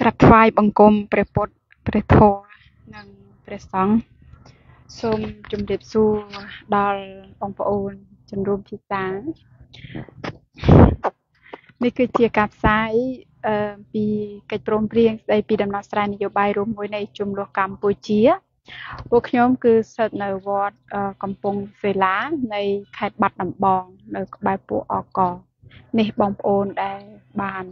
ក្រាបថ្វាយបង្គំព្រះពុទ្ធព្រះធម៌និងព្រះសង្ឃសូមជម្រាបសួរដល់បងប្អូនជនរួមភាសានេះគឺជាការផ្សាយអឺពីកិច្ចព្រមព្រៀងស្តីពីដំណោះស្រាយនយោបាយរួមមួយនៃជំនួសកម្ពុជាពួកខ្ញុំគឺស្ថិតនៅវត្តកំពង់សេឡានៃខេត្តបាត់ដំបង នៅក្បែរពួកអកនេះបងប្អូនដែលបាន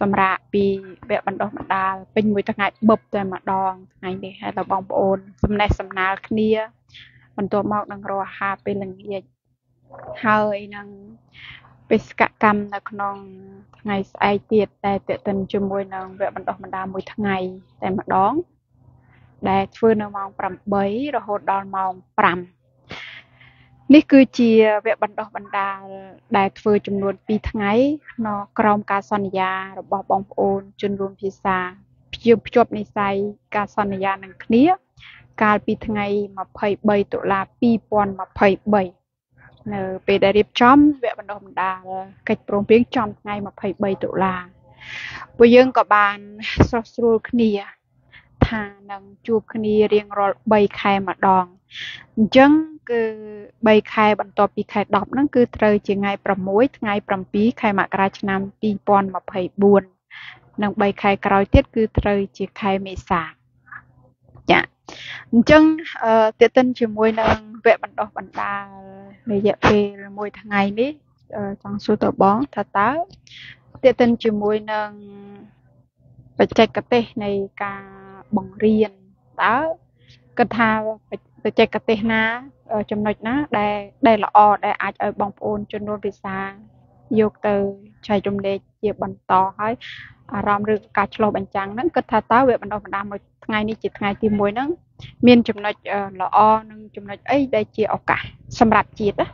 សម្រាកពីវគ្គបណ្ដុះបណ្ដាលពេញមួយថ្ងៃបឹបតែម្ដងថ្ងៃនេះហើយដល់បងប្អូនសំណេះសំណាលគ្នា បន្ទាប់មកនឹងរកអាហារពេលល្ងាចហើយនឹងបេសកកម្មនៅក្នុងថ្ងៃស្អែកទៀតតែតេតិនជាមួយនឹងវគ្គបណ្ដុះបណ្ដាលមួយថ្ងៃតែម្ដងដែលធ្វើនៅម៉ោង8រហូតដល់ម៉ោង5 នេះគឺជាវគ្គបណ្តុះបណ្តាលដែលធ្វើចំនួន2ថ្ងៃក្នុងក្រោមការសន្យារបស់បងប្អូនជនរួមភាសាភ្ជាប់ភ្ជាប់និស្ស័យការសន្យានឹងគ្នា កាលពីថ្ងៃ23តុលា2023នៅពេលដែលរៀបចំវគ្គបណ្តុះបណ្តាលកិច្ចព្រមព្រៀងចំថ្ងៃ23តុលាពួកយើងក៏បានស្រស់ស្រួលគ្នា ថានឹងជួបគ្នារៀងរាល់3ខែម្ដងអញ្ចឹងគឺ3ខែបន្ទាប់ពីខែ10ហ្នឹងគឺត្រូវជាថ្ងៃ6ថ្ងៃ7ខែមករាឆ្នាំ2024និង3ខែក្រោយទៀតគឺត្រូវជាខែមេសាចាអញ្ចឹងអឺតេតិនជាមួយនឹងវគ្គបណ្ដុះបណ្ដាលរយៈពេលមួយថ្ងៃនេះចង់សួរតបងថាតើតេតិនជាមួយនឹងបច្ចេកទេសនៃការ បង្រៀនតើគិតថាបច្ចេកទេសណា ចំណុចណាដែលដែលល្អដែលអាចឲ្យបងប្អូនជនរួមភាសាយកទៅចែករំលែកជាបន្តហើយអារម្មណ៍ឬការឆ្លុះបញ្ចាំងហ្នឹងគិតថាតើវាបណ្ដុះបណ្ដាលមួយថ្ងៃនេះជាថ្ងៃទី1ហ្នឹងមានចំណុចល្អនិងចំណុចអីដែលជាឱកាសសម្រាប់ជាតិណា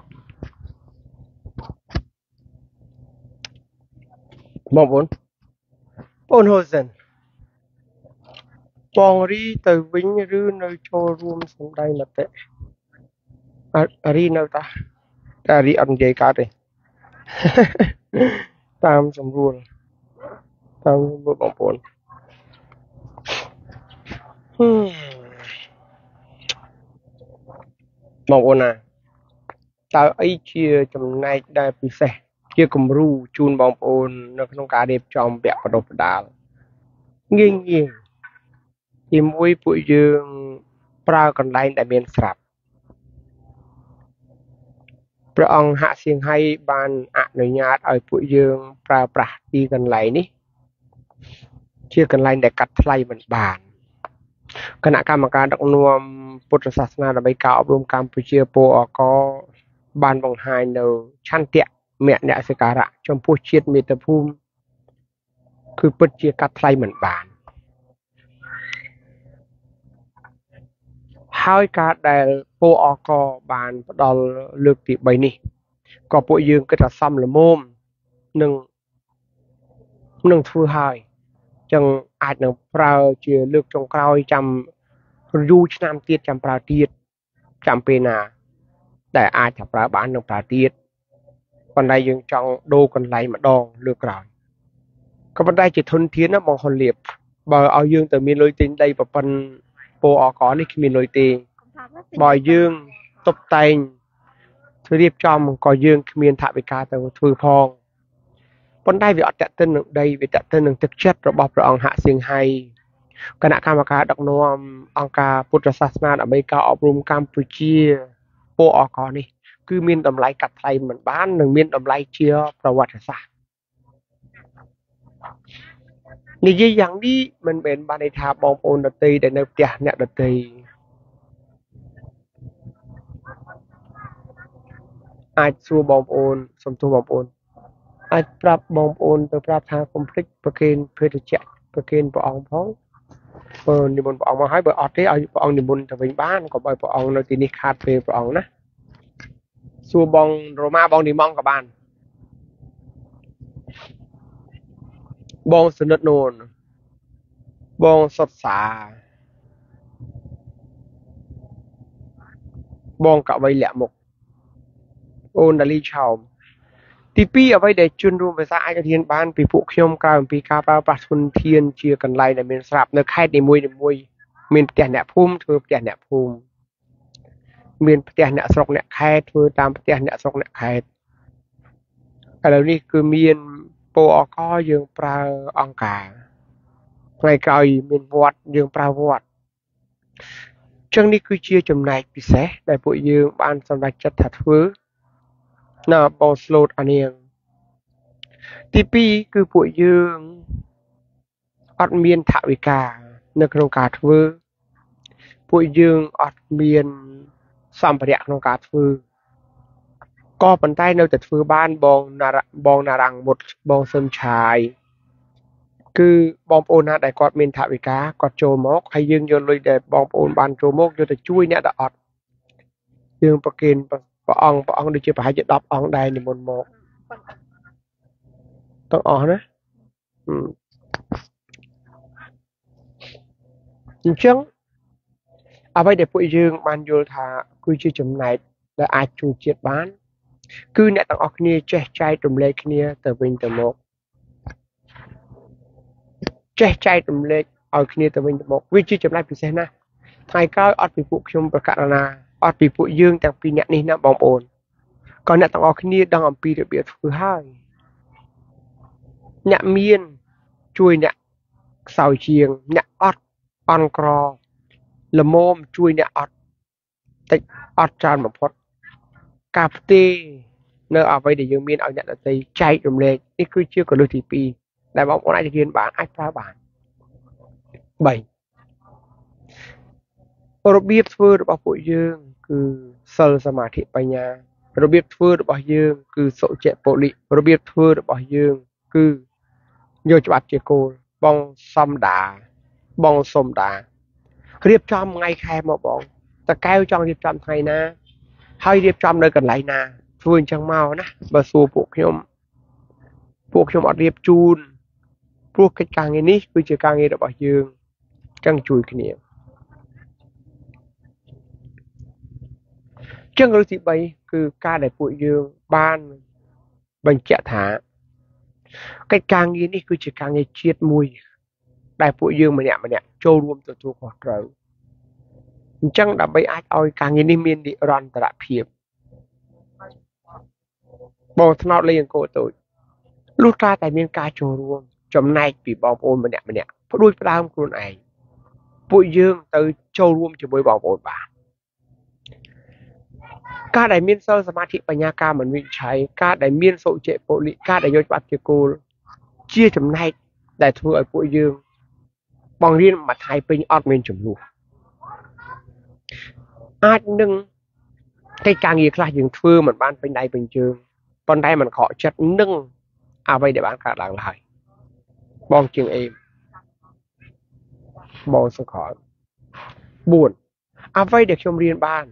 បងប្អូនបងហូសិន បង រី ទៅវិញ ឬនៅចូលរួមសម្ដែងមតិ រី នៅតា តែរីអត់និយាយកើតទេ តាមសម្រួល តាមសម្រួលបងប្អូនបងប្អូនណាតើអីជាចំណែកដែលពិសេស ជាគំរូជូនបងប្អូន នៅក្នុងការរៀបចំវគ្គបណ្ដុះបណ្ដាល ងាយងាយ ទីមួយពួកយើងប្រើកន្លែងដែលមានស្រាប់ព្រះអង្គហាក់សៀងហៃបានអនុញ្ញាតឲ្យពួកយើងប្រើប្រាស់ទីកន្លែងនេះ ជាកន្លែងដែលកាត់ថ្លៃមិនបានគណៈកម្មការដឹកនាំពុទ្ធសាសនាដើម្បីការអប់រំកម្ពុជាពោអកបានបង្ហាញនៅឆន្ទៈមអ្នកសការៈចំពោះជាតិមាតុភូមិគឺពិតជាកាត់ថ្លៃមិនបាន ហើយការដែលពោអកបានផ្ដល់លើកទី3នេះក៏ពួកយើងគិតថាសំលមមនឹងនឹងធ្វើហើយចឹងអាចនឹងប្រើជាលើកចុងក្រោយចាំយូរឆ្នាំទៀតចាំប្រើទៀតចាំពេលណា ដែលអាចថាប្រើបាននឹងប្រើទៀតប៉ុន្តែយើងចង់ដូរកន្លែងម្ដងលើកក្រោយក៏ប៉ុន្តែជាធនធានណាបងហុលលៀបបើឲ្យយើងទៅមានលុយទិញដីប្រពន្ធ ពោអកនេះគ្មានលុយទេបើយើងតុបតែងធ្វើរៀបចំក៏យើងគ្មានថវិកាទៅធ្វើផងប៉ុន្តែវាអត់តេតិននឹងដីវាតេតិននឹងទឹកចិត្តរបស់ព្រះអង្គហាក់សៀងហៃគណៈកម្មការដឹកនាំអង្គការពុទ្ធសាសនាដើម្បីការអប់រំកម្ពុជាពោអកនេះគឺមានតម្លៃកាត់ថ្លៃមិនបាន និងមានតម្លៃជាប្រវត្តិសាស្ត្រ និយាយយ៉ាងនេះមិនមែនបានន័យថាបងប្អូនដតីដែលនៅផ្ទះអ្នកដតីអាចសួរបងប្អូនសំទោសបងប្អូនអាចប្រាប់បងប្អូនទៅប្រាប់ថាកុំភ្លេចប្រគេនភេទជ្ជៈប្រគេនព្រះអង្គផងបើនិមន្តព្រះអង្គមកហើយបើអត់ទេឲ្យព្រះអង្គនិមន្តទៅវិញបានកុំឲ្យព្រះអង្គនៅទីនេះខាតពេលព្រះអង្គណាសួរបងរ៉ូម៉ាបងឌីម៉ង់ក៏បាន បងសនិទ្ធនូន បងសុតសា បងកវីលាក់មុខអូនដាលីឆោមទី2អ្វីដែលជនរួមភាសាអាចរៀនបានពីពួកខ្ញុំក្រៅអំពីការប្រើប្រាស់ធនធានជាកន្លែងដែលមានស្រាប់នៅខេត្តនីមួយៗមានផ្ទះអ្នកភូមិធ្វើផ្ទះអ្នកភូមិមានផ្ទះអ្នកស្រុកអ្នកខេត្តធ្វើតាមផ្ទះអ្នកស្រុកអ្នកខេត្តឥឡូវនេះគឺមាន ពោអកយើងប្រើអង្គការថ្ងៃក្រោយមានវត្តយើងប្រើវត្តចឹងនេះគឺជាចំណែកពិសេសដែលពួកយើងបានសម្រេចចិត្តថាធ្វើណាបងស្លូតអានាងទី2គឺពួកយើងអត់មានថវិកានៅក្នុងការធ្វើ ពួកយើងអត់មានសម្ភារៈក្នុងការធ្វើ ក៏ប៉ុន្តែនៅតែធ្វើបានបងបងណារាំងមុតបងសឹមឆាយគឺបងប្អូនណាដែលគាត់មានថវិកាគាត់ចូលមកហើយយើងយកលុយដែលបងប្អូនបានចូលមកយកទៅជួយអ្នកដែលអត់យើងប្រគេនព្រះអង្គព្រះអង្គដូចជាប្រហែលជា10អង្គដែរនិមន្តមកទាំងអស់ណាអញ្ចឹងអ្វីដែលពួកយើងបានយល់ថាគឺជាចំណែកដែលអាចជួយជាតិបាន គឺអ្នកទាំងអស់គ្នាចេះចែករំលែកគ្នាទៅវិញទៅមកចេះចែករំលែកឲ្យគ្នាទៅវិញទៅមកវាជាចំណែកពិសេសណាស់ថ្ងៃក្រោយអត់ពីពួកខ្ញុំប្រកាសណាអត់ពីពួកយើងទាំងពីរអ្នកនេះណាបងប្អូនក៏អ្នកទាំងអស់គ្នាដឹងអំពីរបៀបធ្វើហើយអ្នកមានជួយអ្នកខ្សោយជាងអ្នកអត់អន់ក្រល្មមជួយអ្នកអត់តិចអត់ច្រើនបំផុត ការផ្ទេរនៅអ្វីដែលយើងមានឲ្យអ្នកដទៃចែករំលែកនេះគឺជាកលឹះទី2ដែលបងប្អូនអាចរៀនបានអាចប្រើបាន3របៀបធ្វើរបស់ពួកយើងគឺសិលសមាធិបញ្ញា របៀបធ្វើរបស់យើងគឺសុចៈពលិរបៀបធ្វើរបស់យើងគឺយកច្បាប់ជាគោលបងសំដាបងសុំដារៀបចំថ្ងៃខែមកបងតកែវចង់រៀបចំថ្ងៃណា ហើយរៀបចំនៅកន្លែងណាធ្វើអញ្ចឹងមកណាបើសួរពួកខ្ញុំពួកខ្ញុំអត់រៀបជូនព្រោះកិច្ចការងារនេះគឺជាការងាររបស់យើងចឹងជួយគ្នាចឹងរឿងទី3គឺការដែលពួកយើងបានបញ្ជាក់ថាកិច្ចការងារនេះគឺជាការងារជាតិមួយ ដែលពួកយើងម្នាក់ម្នាក់ចូលរួមទទួលខុសត្រូវ អញ្ចឹងដើម្បីអាចឲ្យការងារនេះមាននិរន្តរភាពបងថ្នោតលេងអង្គរតូចលុះត្រាតែមានការចូលរួមចំណែកពីបងប្អូនម្នាក់ម្នាក់ផ្ដួចផ្ដើមខ្លួនឯងពួកយើងទៅចូលរួមជាមួយបងប្អូនបានការដែលមានសិលសមាធិបញ្ញាការមិនវិឆ័យការដែលមានសុជិពលិការដែលយកច្បាប់ជាគោលជាចំណែកដែលធ្វើឲ្យពួកយើងបងរៀនមួយថ្ងៃពេញអត់មានចំនួន អាចនឹងកិច្ចការងារខ្លះយើងធ្វើមិនបានពេញដៃពេញជើងប៉ុន្តែมันខកចិត្តនឹងអ្វីដែលបានកើតឡើងឡើយបងជាងអេមបងសង្ខល់4អ្វីដែលខ្ញុំរៀនបាន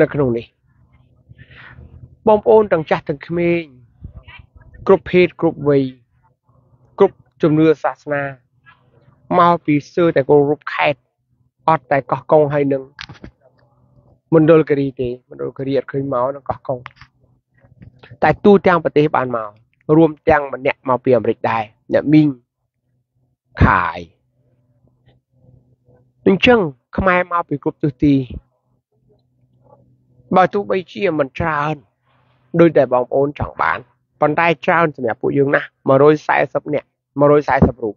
នៅក្នុងនេះបងប្អូនទាំងចាស់ទាំងក្មេងគ្រប់ភេទគ្រប់វ័យគ្រប់ជំនឿសាសនាមកពីសឿតែគោរពខេតអត់តែកោះកុងហើយនឹង មណ្ឌលគិរីទេមណ្ឌលគិរីអត់ឃើញមកនឹងកោះកុងតែទូទាំងប្រទេសបានមករួមទាំងម្នាក់មកពីអាមេរិកដែរអ្នកមីងខាយអញ្ចឹងខ្មែរមកពីគ្រប់ទិសទីបើទោះបីជាមិនច្រើនដូចតែបងប្អូនចង់បានប៉ុន្តែច្រើនសម្រាប់ពួកយើងណាស់140នាក់140រូប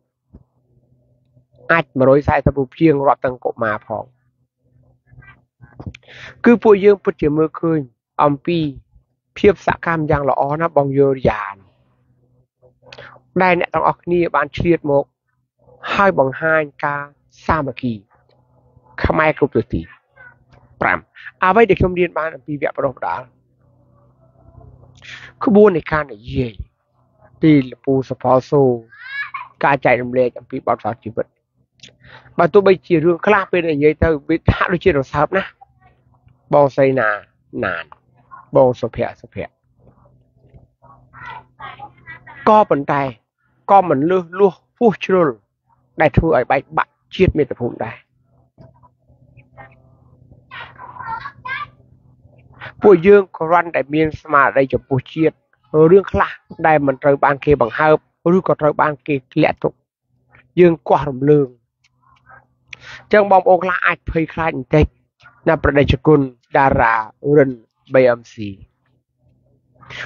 អាច140រូបជាងរាប់ទាំងកុមារផង គឺពួកយើងពិតជាមើលឃើញអំពីភាពសកម្មយ៉ាងល្អណាស់បងយោរយ៉ានដែលអ្នកទាំងអស់គ្នាបានឆ្លៀតមកហើយបង្ហាញការសាមគ្គីខ្មែរគ្រប់ទិសទី5អ្វីដែលខ្ញុំរៀនបានអំពីវគ្គបដិបដាលក្បួននៃការនិយាយពីលពូសផលសូការចែករំលែកអំពីបទពិសោធន៍ជីវិតបើទោះបីជារឿងខ្លះពេលនិយាយទៅវាហាក់ដូចជារសើបណាស់ បងសីណាណានបងសុភ័ក្រសុភ័ក្រក៏ប៉ុន្តែក៏មិនលឺលួសពោះជ្រុលដែលធ្វើឲ្យបែកបាក់ជាតិមាតុភូមិដែរពួកយើងគ្រាន់តែមានស្មារតីចំពោះជាតិរឿងខ្លះដែលមិនត្រូវបានគេបង្ហើបឬក៏ត្រូវបានគេធ្លាក់ទុកយើងកោះរំលើងចឹងបងប្អូនខ្លះអាចភ័យខ្លាចបន្តិចណាប្រដេជគុណ តារារិន BMC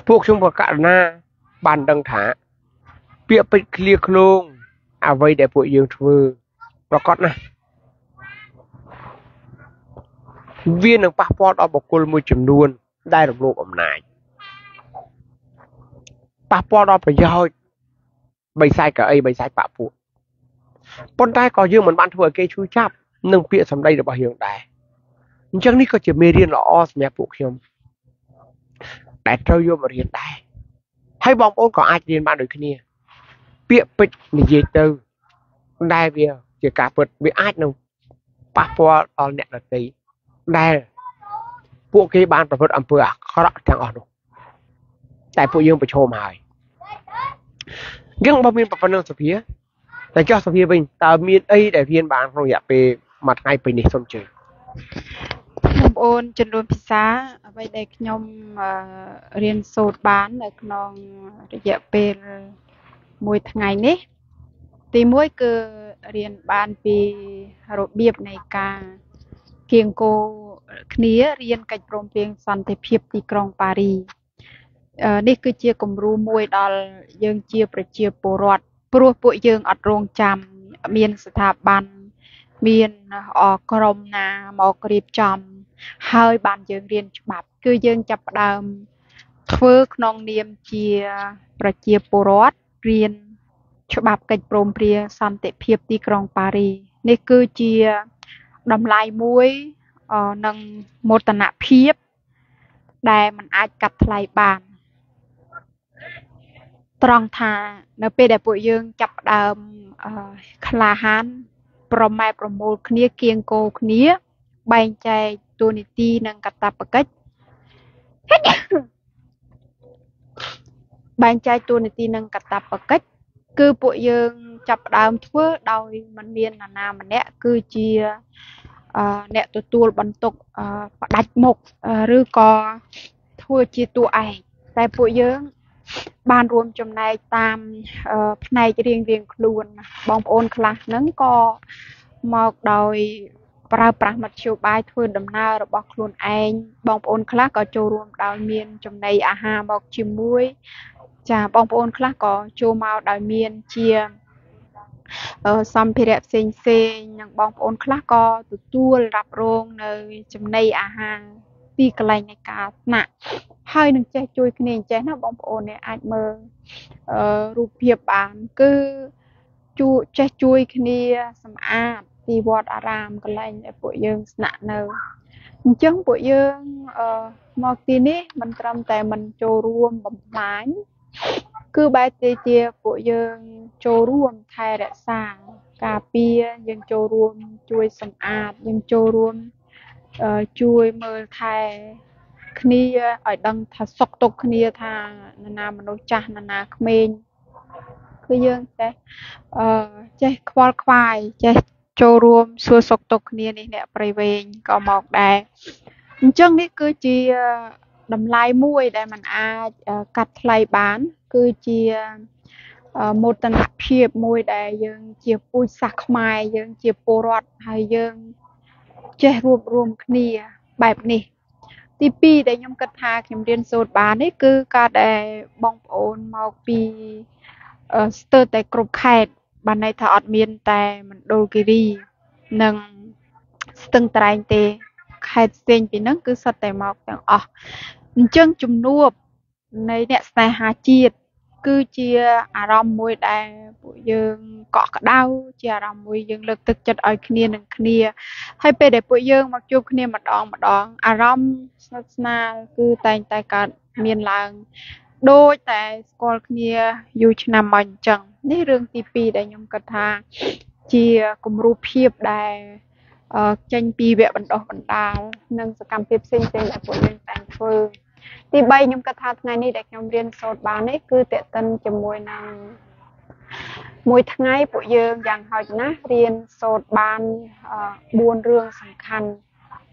ពួកខ្ញុំក៏ករណាបានដឹងថា ពាក្យពេចន៍ឃ្លាឃ្លោងអ្វីដែលពួកយើងធ្វើប្រកបណាស់វានឹងប៉ះពាល់ដល់បុគ្គលមួយចំនួន ដែលរំលោភអំណាចប៉ះពាល់ដល់ប្រយោជន៍បិសាចកៅអីបិសាចបពុះប៉ុន្តែក៏យើងមិនបានធ្វើឲ្យគេឈឺចាប់នឹងពាក្យសម្ដីរបស់យើងដែរ អញ្ចឹងនេះក៏ជាមេរៀនល្អសម្រាប់ពួកខ្ញុំដែលត្រូវយកមករៀនដែរហើយបងប្អូនក៏អាចរៀនបានដូចគ្នា ពាក្យពេចន៍និយាយទៅដែលវាជាការពិតវាអាចនឹងប៉ះពាល់ដល់អ្នកដទៃដែលពួកគេបានប្រព្រឹត្តអំពើអាក្រក់ទាំងអស់នោះតែពួកយើងប្រឈមហើយយើងបើមានប៉ុណ្ណឹងសភាតែចោះសភាវិញតើមានអីដែលរៀនបានក្នុងរយៈពេលមួយថ្ងៃពេលនេះសូមជឿ បងប្អូនចំនួនភាសាអ្វីដែលខ្ញុំរៀនសូត្របាននៅក្នុងរយៈពេលមួយថ្ងៃនេះ ទី1គឺរៀនបានពីរបៀបនៃការគៀងគោគ្នារៀនកិច្ចព្រមព្រៀងសន្តិភាពទីក្រុងប៉ារីនេះគឺជាគំរូមួយដល់យើងជាប្រជាពលរដ្ឋព្រោះពួកយើងអត់រងចាំមានស្ថាប័នមានអក្រុមណាមករៀបចំ ហើយបានយើងរៀនច្បាប់ គឺយើងចាប់ផ្ដើមធ្វើក្នុងនាមជាប្រជាពលរដ្ឋរៀនច្បាប់កិច្ចព្រមព្រៀងសន្តិភាពទីក្រុងប៉ារីនេះគឺជាតម្លៃមួយនិងមោទនភាពដែលมันអាចកាត់ថ្លៃបានត្រង់ថានៅពេលដែលពួកយើងចាប់ផ្ដើមក្លាហានប្រម៉ែប្រមូលគ្នាគៀងគោគ្នា បែងចែក តួនាទីនិងកាតព្វកិច្ចបែងចែកតួនាទីនិងកាតព្វកិច្ចគឺពួកយើងចាប់ផ្ដើមធ្វើដោយមិនមាននរណាម្នាក់គឺជាអ្នកទទួលបន្ទុកផ្ដាច់មុខឬក៏ធ្វើជាតួឯងតែពួកយើងបានរួមចំណែកតាមផ្នែករៀងរៀងខ្លួនបងប្អូនខ្លះហ្នឹងក៏មកដោយ ប្រើប្រាស់មធ្យោបាយធ្វើដំណើររបស់ខ្លួនឯងបងប្អូនខ្លះក៏ចូលរួមដោយមាន ចំណីអាហារមកជាមួយ ចាបងប្អូនខ្លះក៏ចូលមកដោយមានជាសម្ភារៈផ្សេងផ្សេងនិងបងប្អូនខ្លះក៏ទទួលរ៉ាប់រងនៅចំណីអាហារទីកន្លែងនៃការស្នាក់ហើយនឹងចេះជួយគ្នាអញ្ចេះណាបងប្អូនអ្នកអាចមើលអឺរូបភាពបាន គឺជួយចេះជួយគ្នាសម្អាត ទីវត្តអារាមកន្លែងដែលពួកយើងស្នាក់នៅអញ្ចឹងពួកយើងអឺមកទីនេះមិនត្រឹមតែមិនចូលរួមបំផ្លាញគឺបែរជាជាពួកយើងចូលរួមថែរក្សាការពារយើងចូលរួមជួយសម្អាតយើងចូលរួមជួយមើលថែគ្នាឲ្យដឹងថាសុខទុក្ខគ្នាថានរណាមនុស្សចាស់នរណាក្មេងគឺយើងចេះអឺចេះខ្វល់ខ្វាយចេះ ចូលរួមសួរសុខទុក្ខគ្នានេះអ្នកប្រៃវែងក៏មកដែរអញ្ចឹងនេះគឺជាតម្លៃមួយដែលมันអាចកាត់ថ្លៃបាន គឺជាមោទនភាពមួយដែលយើងជាពូជសាសន៍ខ្មែរយើងជាពលរដ្ឋហើយយើងចេះរួបរวมគ្នាបែបនេះទី2ដែលខ្ញុំគិតថាខ្ញុំរៀនសូត្របាននេះគឺការដែលបងប្អូនមកពីស្ទើរតែគ្រប់ខេត្ត បានន័យថាអត់មានតែមណ្ឌលគិរីនិងស្ទឹងត្រែងទេខេត្តផ្សេងពីហ្នឹងគឺសុទ្ធតែមកទាំងអស់អញ្ចឹងជំនួបនៃអ្នកស្នេហាជាតិគឺជាអារម្មណ៍មួយដែលពួកយើងកក់ក្ដៅជាអារម្មណ៍មួយយើងលើកទឹកចិត្តឲ្យគ្នានឹងគ្នាហើយពេលដែលពួកយើងមកជួបគ្នាម្ដងម្ដងអារម្មណ៍ស្និទ្ធស្នាលគឺតែងតែកើតមានឡើង ដូចតែស្គាល់គ្នាយូរឆ្នាំមកអញ្ចឹងនេះរឿងទី2ដែលខ្ញុំគិតថាជាគំរូភាពដែលចេញពីវគ្គបណ្ដុះបណ្ដាលនិងសកម្មភាពផ្សេងៗដែលពួកយើងតែងធ្វើទី3ខ្ញុំគិតថាថ្ងៃនេះដែលខ្ញុំរៀនសូត្របាននេះគឺតេតិនជាមួយនឹងមួយថ្ងៃពួកយើងយ៉ាងហោចណាស់រៀនសូត្របាន4រឿងសំខាន់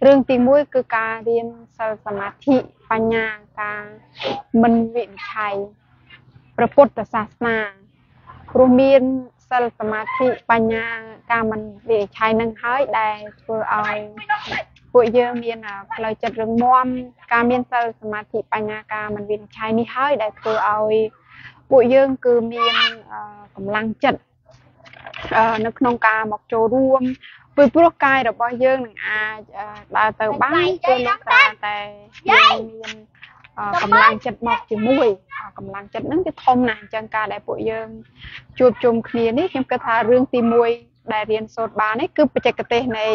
រឿងទី1គឺការរៀនសិលសមាធិបញ្ញាការមិនវិនិច្ឆ័យព្រះពុទ្ធសាសនាព្រោះមានសិលសមាធិបញ្ញាការមិនវិនិច្ឆ័យនឹងហើយដែលធ្វើឲ្យពួកយើងមានផ្លូវចិត្តរឹងមាំការមានសិលសមាធិបញ្ញាការមិនវិនិច្ឆ័យនេះហើយដែលធ្វើឲ្យពួកយើងគឺមានកម្លាំងចិត្តនៅក្នុងការមកចូលរួម ពីព្រោះកាយរបស់យើងនឹងអាចដើរទៅបានគឺលោកតាតែយើងមានកម្លាំងចិត្តមកជាមួយកម្លាំងចិត្តហ្នឹងវាធំណាស់អញ្ចឹងការដែលពួកយើងជួបជុំគ្នានេះខ្ញុំគិតថារឿងទី1ដែលរៀនសូត្របាននេះគឺបច្ចេកទេសនៃ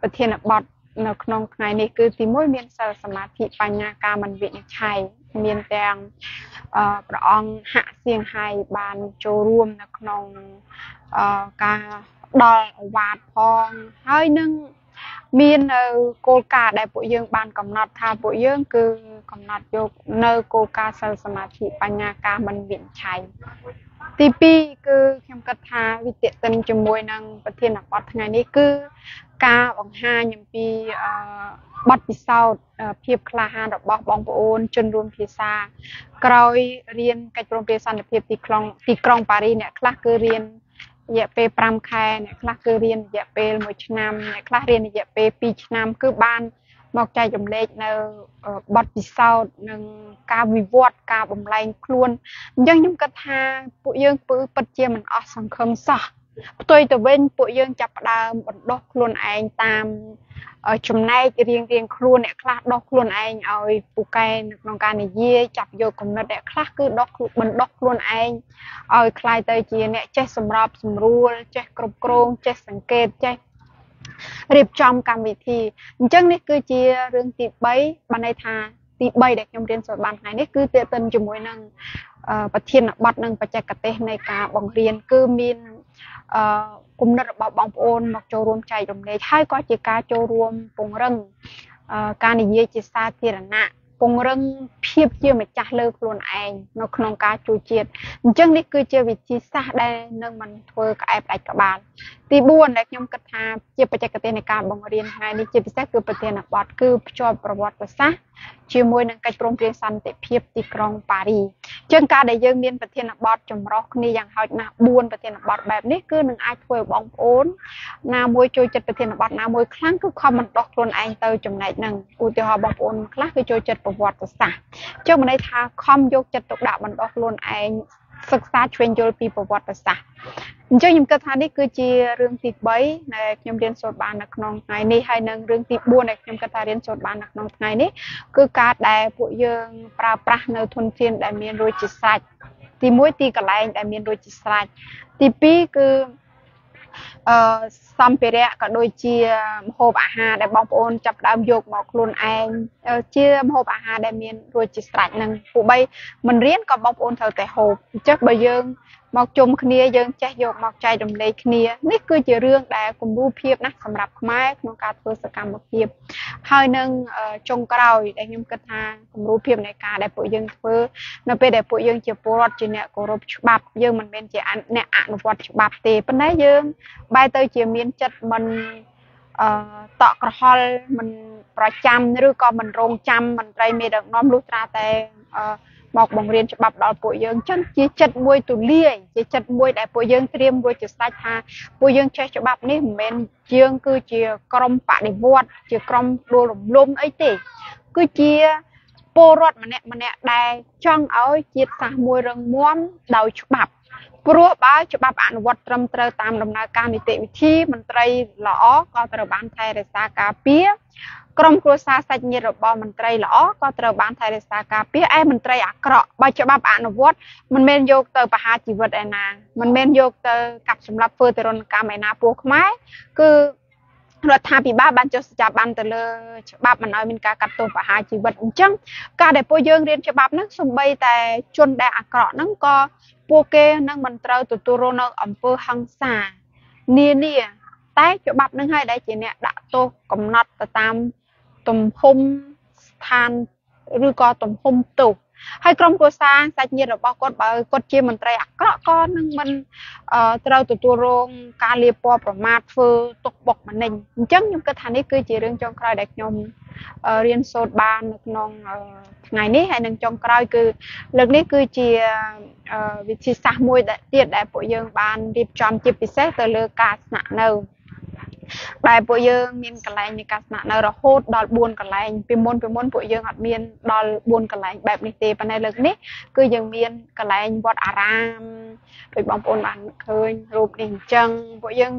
ប្រធានបទនៅក្នុងថ្ងៃនេះគឺទី1មានសិលសមាធិបញ្ញាការមិនវិនិច្ឆ័យមានទាំងព្រះអង្គហាក់សៀងហៃបានចូលរួមនៅក្នុងការ ដល់អវាទផងហើយនឹងមាននៅគោលការណ៍ដែលពួកយើងបានកំណត់ថាពួកយើងគឺកំណត់យកនៅគោលការណ៍សិលសមាធិបញ្ញាការមិនវិនិច្ឆ័យទី2គឺខ្ញុំគិតថាវិទតិនជាមួយនឹងប្រធានបទថ្ងៃនេះគឺការបង្ហាញអំពីបទពិសោធន៍ភាពក្លាហានរបស់បងប្អូនជនរួមភាសាក្រោយរៀនកិច្ចព្រមព្រៀងសន្តិភាពទីក្រុងទីក្រុងប៉ារីសអ្នកខ្លះគឺរៀន រយៈពេល5ខែអ្នកខ្លះគឺរៀនរយៈពេល1ឆ្នាំអ្នកខ្លះរៀនរយៈពេល2ឆ្នាំ គឺបានមកចែករំលែកនៅបទពិសោធន៍និងការវិវត្តការបំលែងខ្លួនអញ្ចឹងខ្ញុំគិតថាពួកយើងពើពិតជាមិនអស់សង្ឃឹមសោះ ផ្ទុយទៅវិញពួកយើងចាប់ផ្ដើមបណ្ដោះខ្លួនឯងតាមចំណែករៀងរៀងខ្លួនអ្នកខ្លះដោះខ្លួនឯងឲ្យពូកែនៅក្នុងការនិយាយចាប់យកគំនិតអ្នកខ្លះគឺដោះបណ្ដោះខ្លួនឯងឲ្យคล้ายទៅជាអ្នកចេះសម្របសម្រួលចេះគ្រប់គ្រងចេះសង្កេតចេះរៀបចំកម្មវិធីអញ្ចឹងនេះគឺជារឿងទី3បានន័យថាទី3ដែលខ្ញុំរៀនសូត្របានថ្ងៃនេះគឺទាក់ទិនជាមួយនឹងប្រធានបទនិងបច្ចេកទេសនៃការបង្រៀនគឺមាន អឺគំនិតរបស់បងប្អូនមកចូលរួមចែករំលែកហើយក៏ជាការចូលរួមពង្រឹងការនិយាយជាសាធារណៈពង្រឹងភាពជាម្ចាស់លើខ្លួនឯងនៅក្នុងការជួយជាតិអញ្ចឹងនេះគឺជាវិធីសាស្ត្រដែលនឹងមិនធ្វើក្អែបដាច់ក្បាលទី4ដែលខ្ញុំគិតថាជាបច្ចេកទេសនៃការបង្រៀនថ្ងៃនេះជាពិសេសគឺប្រធានបទគឺភ្ជាប់ប្រវត្តិសាស្ត្រ ជាមួយនឹងកិច្ចព្រមព្រៀងសន្តិភាពទីក្រុងប៉ារីជាងការដែលយើងមានប្រធានបទចម្រុះគ្នាយ៉ាងហោចណាស់4ប្រធានបទបែបនេះគឺនឹងអាចធ្វើឲ្យបងប្អូនណាមួយចូលចិត្តប្រធានបទណាមួយខ្លាំងគឺខំបន្តខ្លួនឯងទៅចំណែកហ្នឹងឧទាហរណ៍បងប្អូនខ្លះគឺចូលចិត្តប្រវត្តិសាស្ត្រចុះមិនន័យថាខំយកចិត្តទុកដាក់បន្តខ្លួនឯង សិក្សាឆ្វេងយល់ពីប្រវត្តិសាស្ត្រអញ្ចឹងខ្ញុំគិតថានេះគឺជារឿងទី3ដែលខ្ញុំរៀនសូត្របាននៅក្នុងថ្ងៃនេះហើយនិងរឿងទី4ដែលខ្ញុំគិតថារៀនសូត្របាននៅក្នុងថ្ងៃនេះគឺការដែលពួកយើងប្រើប្រាស់នៅធនធានដែលមានរួចជាស្រេចទី1ទីកន្លែងដែលមានរួចជាស្រេចទី2គឺអឺ សម្ភារៈក៏ដូចជាម្ហូបអាហារដែលបងប្អូនចាប់ដើមយកមកខ្លួនឯងជាម្ហូបអាហារដែលមានរួចជាស្រេចនឹងពួកបីមិនរៀនក៏បងប្អូនត្រូវតែហូបអញ្ចឹងបើយើង មកជុំគ្នាយើងចេះយកមកចែករំលែកគ្នានេះគឺជារឿងដែលគំរូភាពណាស់សម្រាប់ខ្មែរក្នុងការធ្វើសកម្មភាព ហើយនឹងចុងក្រោយដែលខ្ញុំគិតថាគំរូភាពនៃការដែលពួកយើងធ្វើនៅពេលដែលពួកយើងជាពលរដ្ឋជាអ្នកគោរពច្បាប់យើងមិនមែនជាអ្នកអនុវត្តច្បាប់ទេប៉ុន្តែយើងបែរទៅជាមានចិត្តមិនអឺតក់ក្រហល់មិនប្រចាំឬក៏មិនរងចាំមន្ត្រីមេដឹកនាំលុះត្រាតែអឺ មកបង្រៀនច្បាប់ដល់ពួកយើងចឹងជាចិត្តមួយទូលាយជាចិត្តមួយដែលពួកយើងត្រៀមរួចជាស្រេចថាពួកយើងចេះច្បាប់នេះមិនមែនយើងគឺជាក្រុមបដិវត្តជាក្រុមដួលរំលំអីទេគឺជាពលរដ្ឋម្នាក់ម្នាក់ដែលចង់ឲ្យជាតិសាសន៍មួយរឹងមាំដោយច្បាប់ ព្រោះបើច្បាប់អនុវត្តត្រឹមត្រូវតាមដំណើរការនីតិវិធីមន្ត្រីល្អក៏ត្រូវបានថែរក្សាការពារក្រុមគ្រួសារសាច់ញាតិរបស់មន្ត្រីល្អក៏ត្រូវបានថែរក្សាការពារឯមន្ត្រីអាក្រក់បើច្បាប់អនុវត្តមិនមែនយកទៅបហាជីវិតឯណាមិនមែនយកទៅកាប់សម្លាប់ធ្វើទរណកម្មឯណាពោះខ្មែរគឺរដ្ឋាភិបាលបានចុះស្ចាបានទៅលើច្បាប់មិនឲ្យមានការកាត់ទោសប្រហារជីវិតអញ្ចឹងការដែលពួកយើងរៀនច្បាប់ហ្នឹងសំបីតែជនដែលអាក្រក់ហ្នឹងក៏ ពួកគេនឹងមិនត្រូវទទួលរងនៅអំពើហិង្សានានាតែច្បាប់នឹងហើយដែលជាអ្នកដាក់ទោសកំណត់ទៅតាមទំហំស្ថានឬក៏ទំហំទោស ហើយក្រុមគ្រួសារសាច់ញាតិរបស់គាត់បើគាត់ជាមន្ត្រីអាក្រក់ក៏នឹងមិនត្រូវទទួលរងការលាបពណ៌ប្រមាថធ្វើទុកបុកម្នេញអញ្ចឹងខ្ញុំគិតថានេះគឺជារឿងចុងក្រោយដែលខ្ញុំរៀនសូត្របាននៅក្នុងថ្ងៃនេះហើយនឹងចុងក្រោយគឺលើកនេះគឺជាវិធីសាស្ត្រមួយទៀតដែលពួកយើងបានរៀបចំជាពិសេសទៅលើការស្នាក់នៅ ដែលពួកយើងមានកន្លែងនៃការស្នាក់នៅរហូតដល់4កន្លែងពីមុនពីមុនពួកយើងអត់មានដល់4កន្លែងបែបនេះទេប៉ុន្តែលើកនេះគឺយើងមានកន្លែងវត្តអារាមដូចបងប្អូនបានឃើញរូបនេះអញ្ចឹងពួកយើង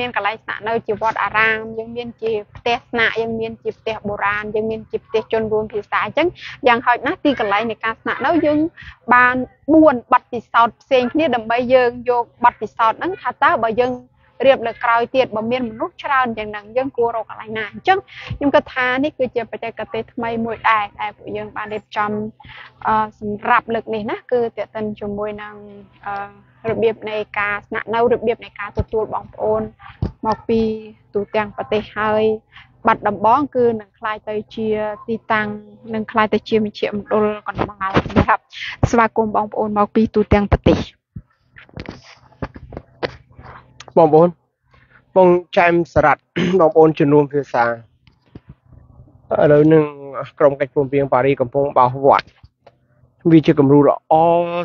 មានកន្លែងស្នាក់នៅជាវត្តអារាមយើងមានជាផ្ទះស្នាក់យើងមានជាផ្ទះបុរាណយើងមានជាផ្ទះជនរួមភាសាអញ្ចឹងយ៉ាងហោចណាស់ទីកន្លែងនៃការស្នាក់នៅយើងបាន4ប័ណ្ណពិសោធន៍ផ្សេងគ្នាដើម្បីយើងយកប័ណ្ណពិសោធន៍ហ្នឹងថាតើបើយើង រៀបលើក្រោយទៀតបើមានមនុស្សច្រើនយ៉ាងហ្នឹងយើងគួររកកន្លែងណាអញ្ចឹងខ្ញុំគិតថានេះគឺជាបច្ចេកទេសថ្មីមួយដែរដែលពួកយើងបានរៀបចំសម្រាប់លើកនេះណាគឺតេតិនជាមួយនឹងរបៀបនៃការស្នាក់នៅរបៀបនៃការទទួលបងប្អូនមកពីទូទាំងប្រទេសហើយបាត់ដំបងគឺនឹងคล้ายទៅជាទីតាំងនឹងคล้ายទៅជាមជ្ឈមណ្ឌលកណ្ដាលសម្រាប់ស្វាគមន៍បងប្អូនមកពីទូទាំងប្រទេស បងប្អូនបងចែមសារ៉ាត់បងប្អូនជំនុំភាសាឥឡូវនឹងក្រុមកិច្ចព្រមព្រៀងប៉ារីកំពុងបោះវត្តវាជាគំរូល្អ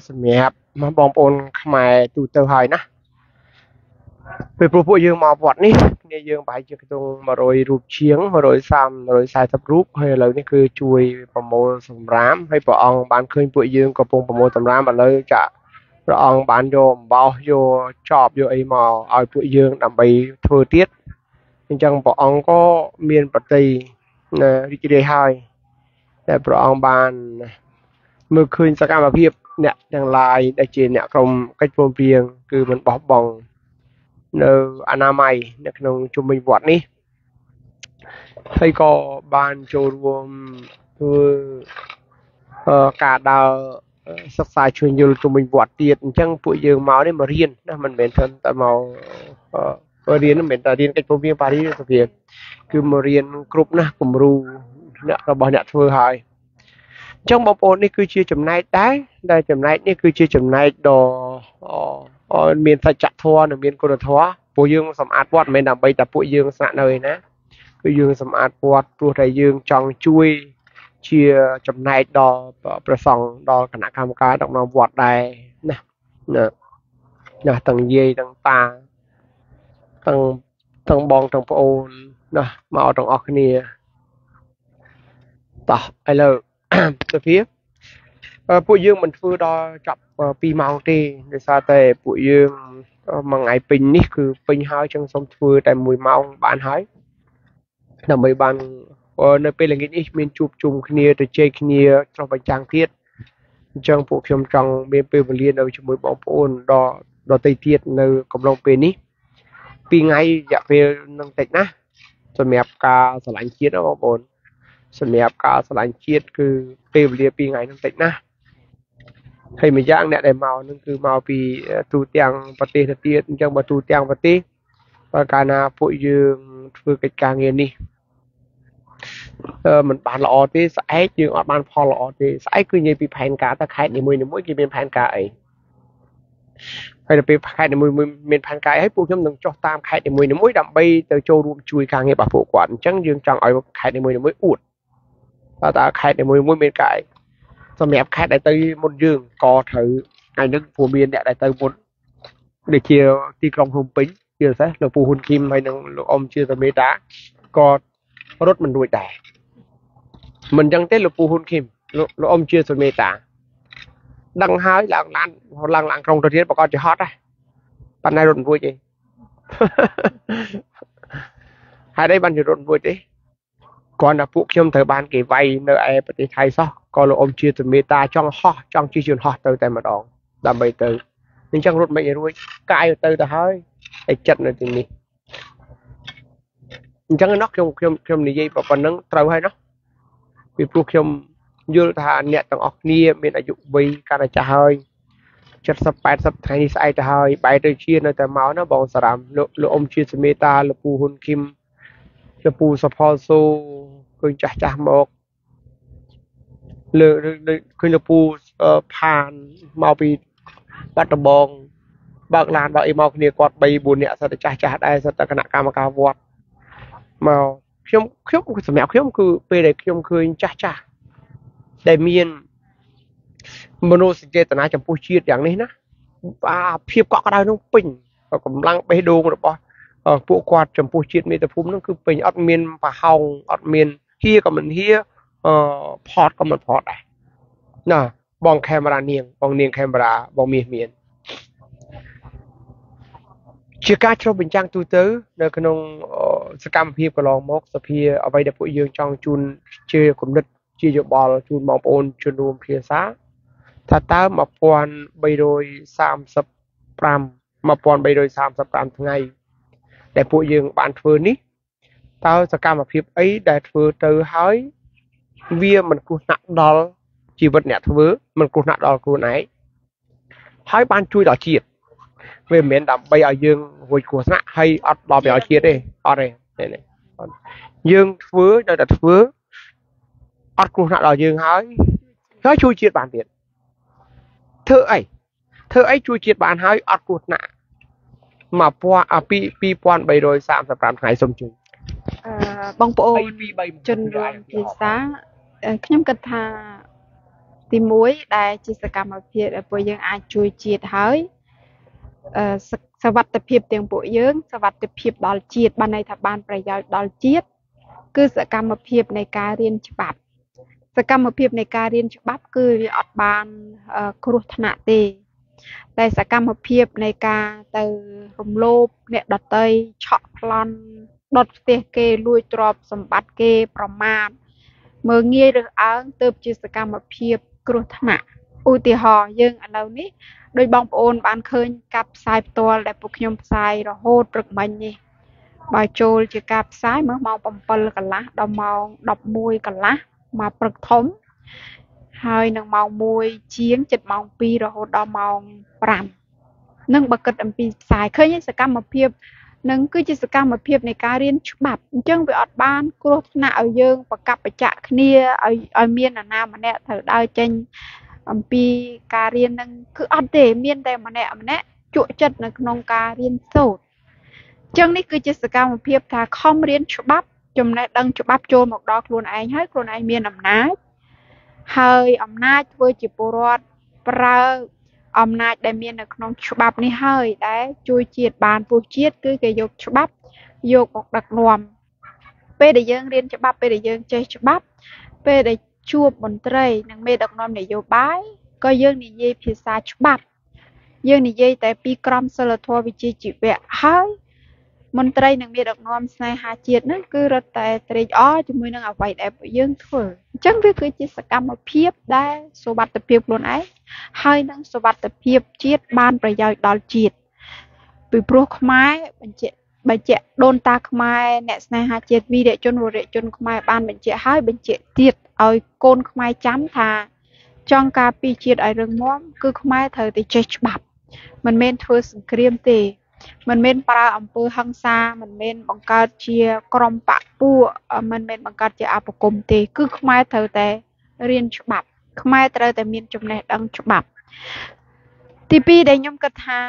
សម្រាប់បងប្អូនខ្មែរទូទៅហើយណាពេលព្រោះពួកយើងមកវត្តនេះគ្នាយើងប្រហែលជាខ្ទង់100រូបជាង130 140រូបហើយឥឡូវនេះគឺជួយប្រមូលសម្រាមហើយព្រះអង្គបានឃើញពួកយើងកំពុងប្រមូលសម្រាមឥឡូវចាក់ ព្រះអង្គបានយកអំបោសយកចប់យកអីមកឲ្យពួកយើងដើម្បីធ្វើទៀតអញ្ចឹងព្រះអង្គក៏មានប្រតិរីករាយហើយតែព្រះអង្គបានមើលឃើញសកម្មភាពអ្នកទាំងឡាយដែលជាអ្នកក្រុមកិច្ចព្រមព្រៀងគឺមិនបោះបង់នៅអនាម័យនៅក្នុងជុំវិញវត្តនេះហើយក៏បានចូលរួមធ្វើការដើរ សិក្សាជួយយល់ជុំវិញវត្តទៀតអញ្ចឹងពួកយើងមកនេះមករៀនណាមិនមែនត្រឹមតែមករៀនមិនមែនតែរៀនកិច្ចព្រមព្រៀងប៉ារីសទេវាគឺមករៀនគ្រប់ណាស់គំរូអ្នករបស់អ្នកធ្វើហើយអញ្ចឹងបងប្អូននេះគឺជាចំណែកដែរដែលចំណែកនេះគឺជាចំណែកដ៏មានសច្ចធម៌និងមានគុណធម៌ពួកយើងសម្អាតវត្តមិនមែនដើម្បីតែពួកយើងស្នាក់នៅឯណាគឺយើងសម្អាតវត្តព្រោះតែយើងចង់ជួយ ជាចំណែកដល់ព្រះសង្ឃដល់គណៈកម្មការដឹកនាំវត្តដែរណាណាណាទាំងយាយទាំងតាទាំងទាំងបងទាំងប្អូនណាមកទាំងអស់គ្នាតោះឥឡូវទៅវាពួកយើងមិនធ្វើដល់ចាប់2ម៉ោងទេដោយសារតែពួកយើងមួយថ្ងៃពេញនេះគឺពេញហើយចឹងសូមធ្វើតែ1ម៉ោងបានហើយដើម្បីបាន នៅពេលល្ងាចនេះមានជួបជុំគ្នាទៅជែកគ្នាចោះបញ្ចាំងទៀតអញ្ចឹងពួកខ្ញុំចង់មានពេលវេលានៅជាមួយបងប្អូនដល់ដទៃទៀតនៅកំឡុងពេលនេះពីរថ្ងៃរយៈពេលនឹងតិចណាស់សម្រាប់ការឆ្លាញ់ជាតិបងប្អូនសម្រាប់ការឆ្លាញ់ជាតិគឺពេលវេលាពីរថ្ងៃនឹងតិចណាស់ហើយមួយយ៉ាងអ្នកដែលមកនឹងគឺមកពីទូទាំងប្រទេសទៅទៀតអញ្ចឹងបើទូទាំងប្រទេសបើកាលណាពួកយើងធ្វើកិច្ចការងារនេះ មិនបានល្អទេស្អែកយើងអត់បានផលល្អទេស្អែកគឺនិយាយពីផែនការតើខេត្តនីមួយៗគេមានផែនការអីហើយដល់ពេលខេត្តនីមួយៗមានផែនការអីហើយពួកខ្ញុំនឹងចុះតាមខេត្តនីមួយៗដើម្បីទៅចូលរួមជួយការងាររបស់ពួកគាត់អញ្ចឹងយើងចង់ឲ្យខេត្តនីមួយៗអួតតើខេត្តនីមួយៗមានការអីសម្រាប់ខេត្តដែលទៅមុនយើងក៏ត្រូវថ្ងៃនេះព្រោះមានអ្នកដែលទៅមុនដូចជាទីក្រុងភ្នំពេញជាពិសេសលោកពូហ៊ុនគីមហើយនិងលោកអ៊ំជាសមេតាក៏ រត់មិនរួចដែរមិនចឹងទេលោកពូហ៊ុនឃីមលោកលោកអ៊ំជាសមេតាដឹងហើយឡើងឡានឡើងឡើងក្រុងទៅទៀតប្រកាសជាហត់ដែរប៉ុន្តែរត់មិនរួចទេហេតុអីបានជារត់មិនរួចទេគ្រាន់តែពួកខ្ញុំត្រូវបានគេវាយនៅឯប្រទេសថៃសោះក៏លោកអ៊ំជាសមេតាចង់ហោះចង់ជិះយន្តហោះទៅតែម្ដងដើម្បីទៅអញ្ចឹងរត់មិនរួចកាយទៅទៅហើយតែចិត្តនៅទីនេះ អញ្ចឹងណោះខ្ញុំខ្ញុំខ្ញុំនិយាយប៉ុណ្ណឹងត្រូវហើយណោះពីព្រោះខ្ញុំយល់ថាអ្នកទាំងអស់គ្នាមានអាយុវ័យកាន់តែចាស់ហើយ70 80ថ្ងៃនេះស្អែកទៅហើយបែរទៅជានៅតែមកណាបងសារ៉ាំលោកលោកអ៊ំជាសមេតាលោកពូហ៊ុនគឹមលោកពូសផលសូឃើញចាស់ចាស់មកលើឃើញលោកពូផានមកពីបាត់ដំបងបើកឡានបើកអីមកគ្នាគាត់3 4នាក់សិតតែចាស់ចាស់ដែរសិតតែគណៈកម្មការវត្ត មកខ្ញុំខ្ញុំសម្រាប់ខ្ញុំគឺពេលដែលខ្ញុំឃើញចាស់ចាស់ដែលមានមនោសញ្ចេតនាចំពោះជាតិយ៉ាងនេះណាអាភាពកក់ក្ដៅនឹងពេញកម្លាំងបេះដូងរបស់ពួកគាត់ចំពោះជាតិមេត្តាភូមិនឹងគឺពេញអត់មានប្រហោងអត់មានហៀក៏មិនហៀអឺផតក៏មិនផតដែរណាបងខេមរ៉ានាងបងនាងខេមរ៉ាបងមាសមានជាការឆ្លុះបញ្ចាំងទូទៅនៅក្នុង សកម្មភាពកន្លងមកសភាអ្វីដែលពួកយើងចង់ជូនជាគំនិតជាយោបល់ជូនបងប្អូនជនរួមភាសាថាតើ1335 1335ថ្ងៃដែលពួកយើងបានធ្វើនេះតើសកម្មភាពអីដែលធ្វើទៅហើយវាមិនគ្រោះថ្នាក់ដល់ជីវិតអ្នកធ្វើមិនគ្រោះថ្នាក់ដល់ខ្លួនឯងហើយបានជួយដល់ជាតិវាមិនមែនដើម្បីឲ្យយើងរួចគ្រោះថ្នាក់ហើយអត់ដល់ប្រយោជន៍ជាតិទេអត់ទេ នេះយើងធ្វើនៅតែធ្វើអត់គ្រោះថ្នាក់ដល់យើងហើយហើយជួយជាតិបានទៀតធ្វើអីធ្វើអីជួយជាតិបានហើយអត់គ្រោះថ្នាក់1335ថ្ងៃសូមជួយអឺបងប្អូនជនរួមភាសាខ្ញុំគិតថាទី1ដែលជាសកម្មភាពដែលពួកយើងអាចជួយជាតិហើយអឺ សវត្ថភាពទាំងពួកយើងសវត្ថភាពដល់ជាតិបានន័យថាបានប្រយោជន៍ដល់ជាតិគឺសកម្មភាពនៃការរៀនច្បាប់ សកម្មភាពនៃការរៀនច្បាប់គឺវាអត់បានគ្រោះថ្នាក់ទេតែសកម្មភាពនៃការទៅរំលោភអ្នកដតីឆក់ប្លន់ដុតផ្ទះគេលួចទ្រព្យសម្បត្តិគេប្រមាថមើងងាយរើសអើងទើបជាសកម្មភាពគ្រោះថ្នាក់ ឧទាហរណ៍យើងឥឡូវនេះដោយបងប្អូនបានឃើញកាត់ផ្សាយផ្ទាល់ដែលពួកខ្ញុំផ្សាយរហូតព្រឹកមិញនេះបើចូលជាការផ្សាយមើលម៉ោង7កន្លះដល់ម៉ោង11កន្លះមកព្រឹកធំហើយនឹងម៉ោង1ជាងចិត្តម៉ោង2រហូតដល់ម៉ោង5នឹងបើគិតអំពីផ្សាយឃើញសកម្មភាពនឹងគឺជាសកម្មភាពនៃការរៀនច្បាប់អញ្ចឹងវាអត់បានគ្រោះថ្នាក់ឲ្យយើងប្រកបបច្ចៈគ្នាឲ្យឲ្យមានអាណាម្នាក់ត្រូវដើរចេញ អំពីការរៀននឹងគឺអត់ទេមានតែម្នាក់ម្នាក់ជក់ចិត្តនៅក្នុងការរៀនសូត្រអញ្ចឹងនេះគឺជាសកម្មភាពថាខំរៀនច្បាប់ចំណេះដឹងច្បាប់ចូលមកដល់ខ្លួនឯងហើយខ្លួនឯងមានអំណាចហើយអំណាចធ្វើជាពលរដ្ឋប្រើអំណាចដែលមាននៅក្នុងច្បាប់នេះហើយដែលជួយជាតិបានពោះជាតិគឺគេយកច្បាប់យកមកដឹកនាំពេលដែលយើងរៀនច្បាប់ពេលដែលយើងចេះច្បាប់ពេលដែល ជួបមន្ត្រី និងមេដឹកនាំនយោបាយក៏យើងនិយាយភាសាច្បាប់យើងនិយាយតែពីក្រមសីលធម៌វិជ្ជាជីវៈហើយមន្ត្រីនិងមេដឹកនាំស្នេហាជាតិហ្នឹងគឺរត់តែត្រេកអរជាមួយនឹងអ្វីដែលពួកយើងធ្វើអញ្ចឹងវាគឺជាសកម្មភាពដែលសុវត្ថិភាពខ្លួនឯងហើយនឹងសុវត្ថិភាពជាតិបានប្រយោជន៍ដល់ជាតិពីព្រោះខ្មែរបញ្ជាក់ បញ្ជាក់ដូនតាខ្មែរអ្នកស្នេហាជាតិវីរៈជនវរៈជនខ្មែរបានបញ្ជាក់ហើយបញ្ជាក់ទៀតឲ្យកូនខ្មែរចាំថាចង់ការពីជាតិឲ្យរឹងមាំគឺខ្មែរត្រូវតែចេះច្បាប់មិនមែនធ្វើសង្គ្រាមទេមិនមែនប្រើអំពើហិង្សាមិនមែនបង្កើតជាក្រុមបកពួកមិនមែនបង្កើតជាអបគមទេ គឺខ្មែរត្រូវតែរៀនច្បាប់ ខ្មែរត្រូវតែមានចំណេះដឹងច្បាប់ ទី2ដែលខ្ញុំគិតថា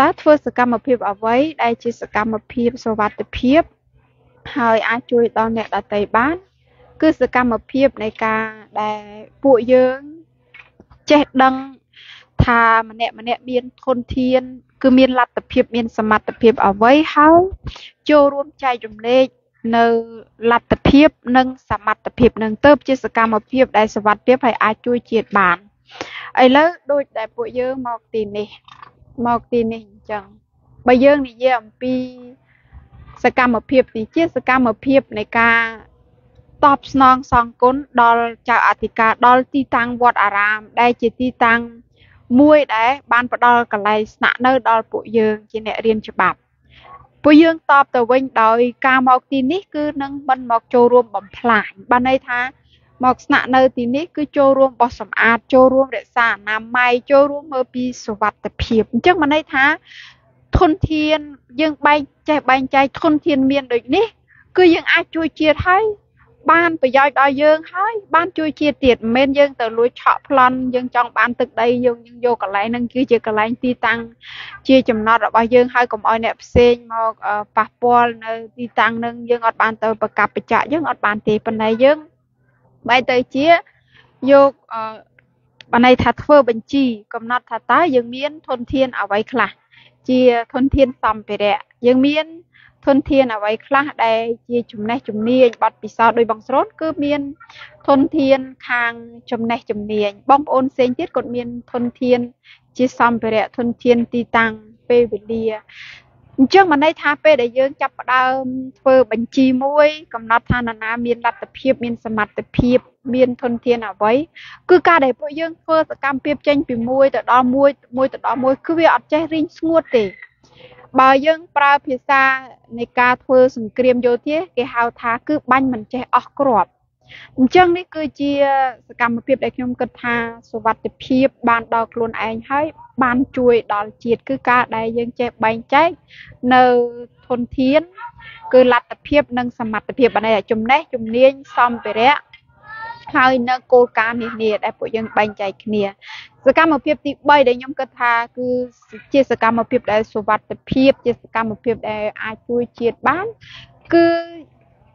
តើធ្វើសកម្មភាពអ្វីដែលជាសកម្មភាពសុវត្ថិភាព ហើយអាចជួយដល់អ្នកដទៃបាន គឺសកម្មភាពនៃការដែលពួកយើងចេះដឹងថាម្នាក់ម្នាក់មានធនធាន គឺមានលទ្ធភាពមានសមត្ថភាពអ្វីហើយចូលរួមចែករំលែកនៅលទ្ធភាពនិងសមត្ថភាពនឹងទៅជាសកម្មភាពដែលសវត្ថភាពហើយអាចជួយជាតិបានឥឡូវដូចដែលពួកយើងមកទីនេះ មកទីនេះអញ្ចឹងបើយើងនិយាយអំពីសកម្មភាពនេះជាសកម្មភាពនៃការតបស្នងសងគុណដល់ចៅអធិការដល់ទីតាំងវត្តអារាម ដែលជាទីតាំងមួយដែលបានផ្ដល់កន្លែងស្នាក់នៅដល់ពួកយើងជាអ្នករៀនច្បាប់ពួកយើងតបទៅវិញដោយការមកទីនេះគឺនឹងមិនមកចូលរួមបំផ្លាញបានន័យថា មកស្នាក់នៅទីនេះគឺចូលរួមបោះសម្អាតចូលរួមរក្សាអនាម័យចូលរួមមើលពីសុវត្ថិភាពអញ្ចឹងបានន័យថាធនធានយើងបែងចេះបែងចែកធនធានមានដូចនេះ គឺយើងអាចជួយជាតិហើយបានប្រយោជន៍ដល់យើងហើយបានជួយជាតិទៀតមិនមែនយើងទៅលួចឆក់ប្លន់យើងចង់បានទឹកដីយើងយើងយកកន្លែងហ្នឹងគឺជាកន្លែងទីតាំងជាចំណត់របស់យើងហើយកុំឲ្យអ្នកផ្សេងមកប៉ះពាល់នៅទីតាំងហ្នឹងយើងអត់បានទៅប្រកបបច្ចៈយើងអត់បានទេប៉ុន្តែយើង បែរទៅជាយកបានន័យថាធ្វើបញ្ជី កំណត់ថាតើយើងមានធនធានអ្វីខ្លះជាធនធានសម្ភារៈយើងមានធនធានអ្វីខ្លះដែលជាចំណេះជំនាញបទពិសោធន៍ដោយបងស្រូនគឺមានធនធានខាងចំណេះជំនាញបងប្អូនផ្សេងទៀតគាត់មានធនធានជាសម្ភារៈធនធានទីតាំងពេលវេលា អញ្ចឹងមិនន័យថាពេលដែលយើងចាប់ផ្ដើមធ្វើបញ្ជីមួយ កំណត់ថានរណាមានលទ្ធភាពមានសមត្ថភាព មានធនធានអ្វីគឺការដែលពួកយើងធ្វើសកម្មភាពចេញពីមួយទៅដល់មួយមួយទៅដល់មួយគឺវាអត់ចេះរីងស្ងួតទេបើយើងប្រើភាសានៃការធ្វើសង្គ្រាមយោធាគេហៅថាគឺបាញ់មិនចេះអស់គ្រាប់ អញ្ចឹងនេះគឺជាសកម្មភាពដែលខ្ញុំគិតថាសុវត្ថិភាព បានដល់ខ្លួនឯងហើយបានជួយដល់ជាតិគឺការដែលយើងចេះបែងចែកនៅធនធាន គឺលទ្ធភាព និងសមត្ថភាពបានតែចំណេះជំនាញសម្ភារៈហើយនៅគោលការណ៍នានាដែលពួកយើងបែងចែកគ្នា សកម្មភាពទី3ដែលខ្ញុំគិតថាគឺជាសកម្មភាពដែលសុវត្ថិភាព ជាសកម្មភាពដែលអាចជួយជាតិបាន គឺ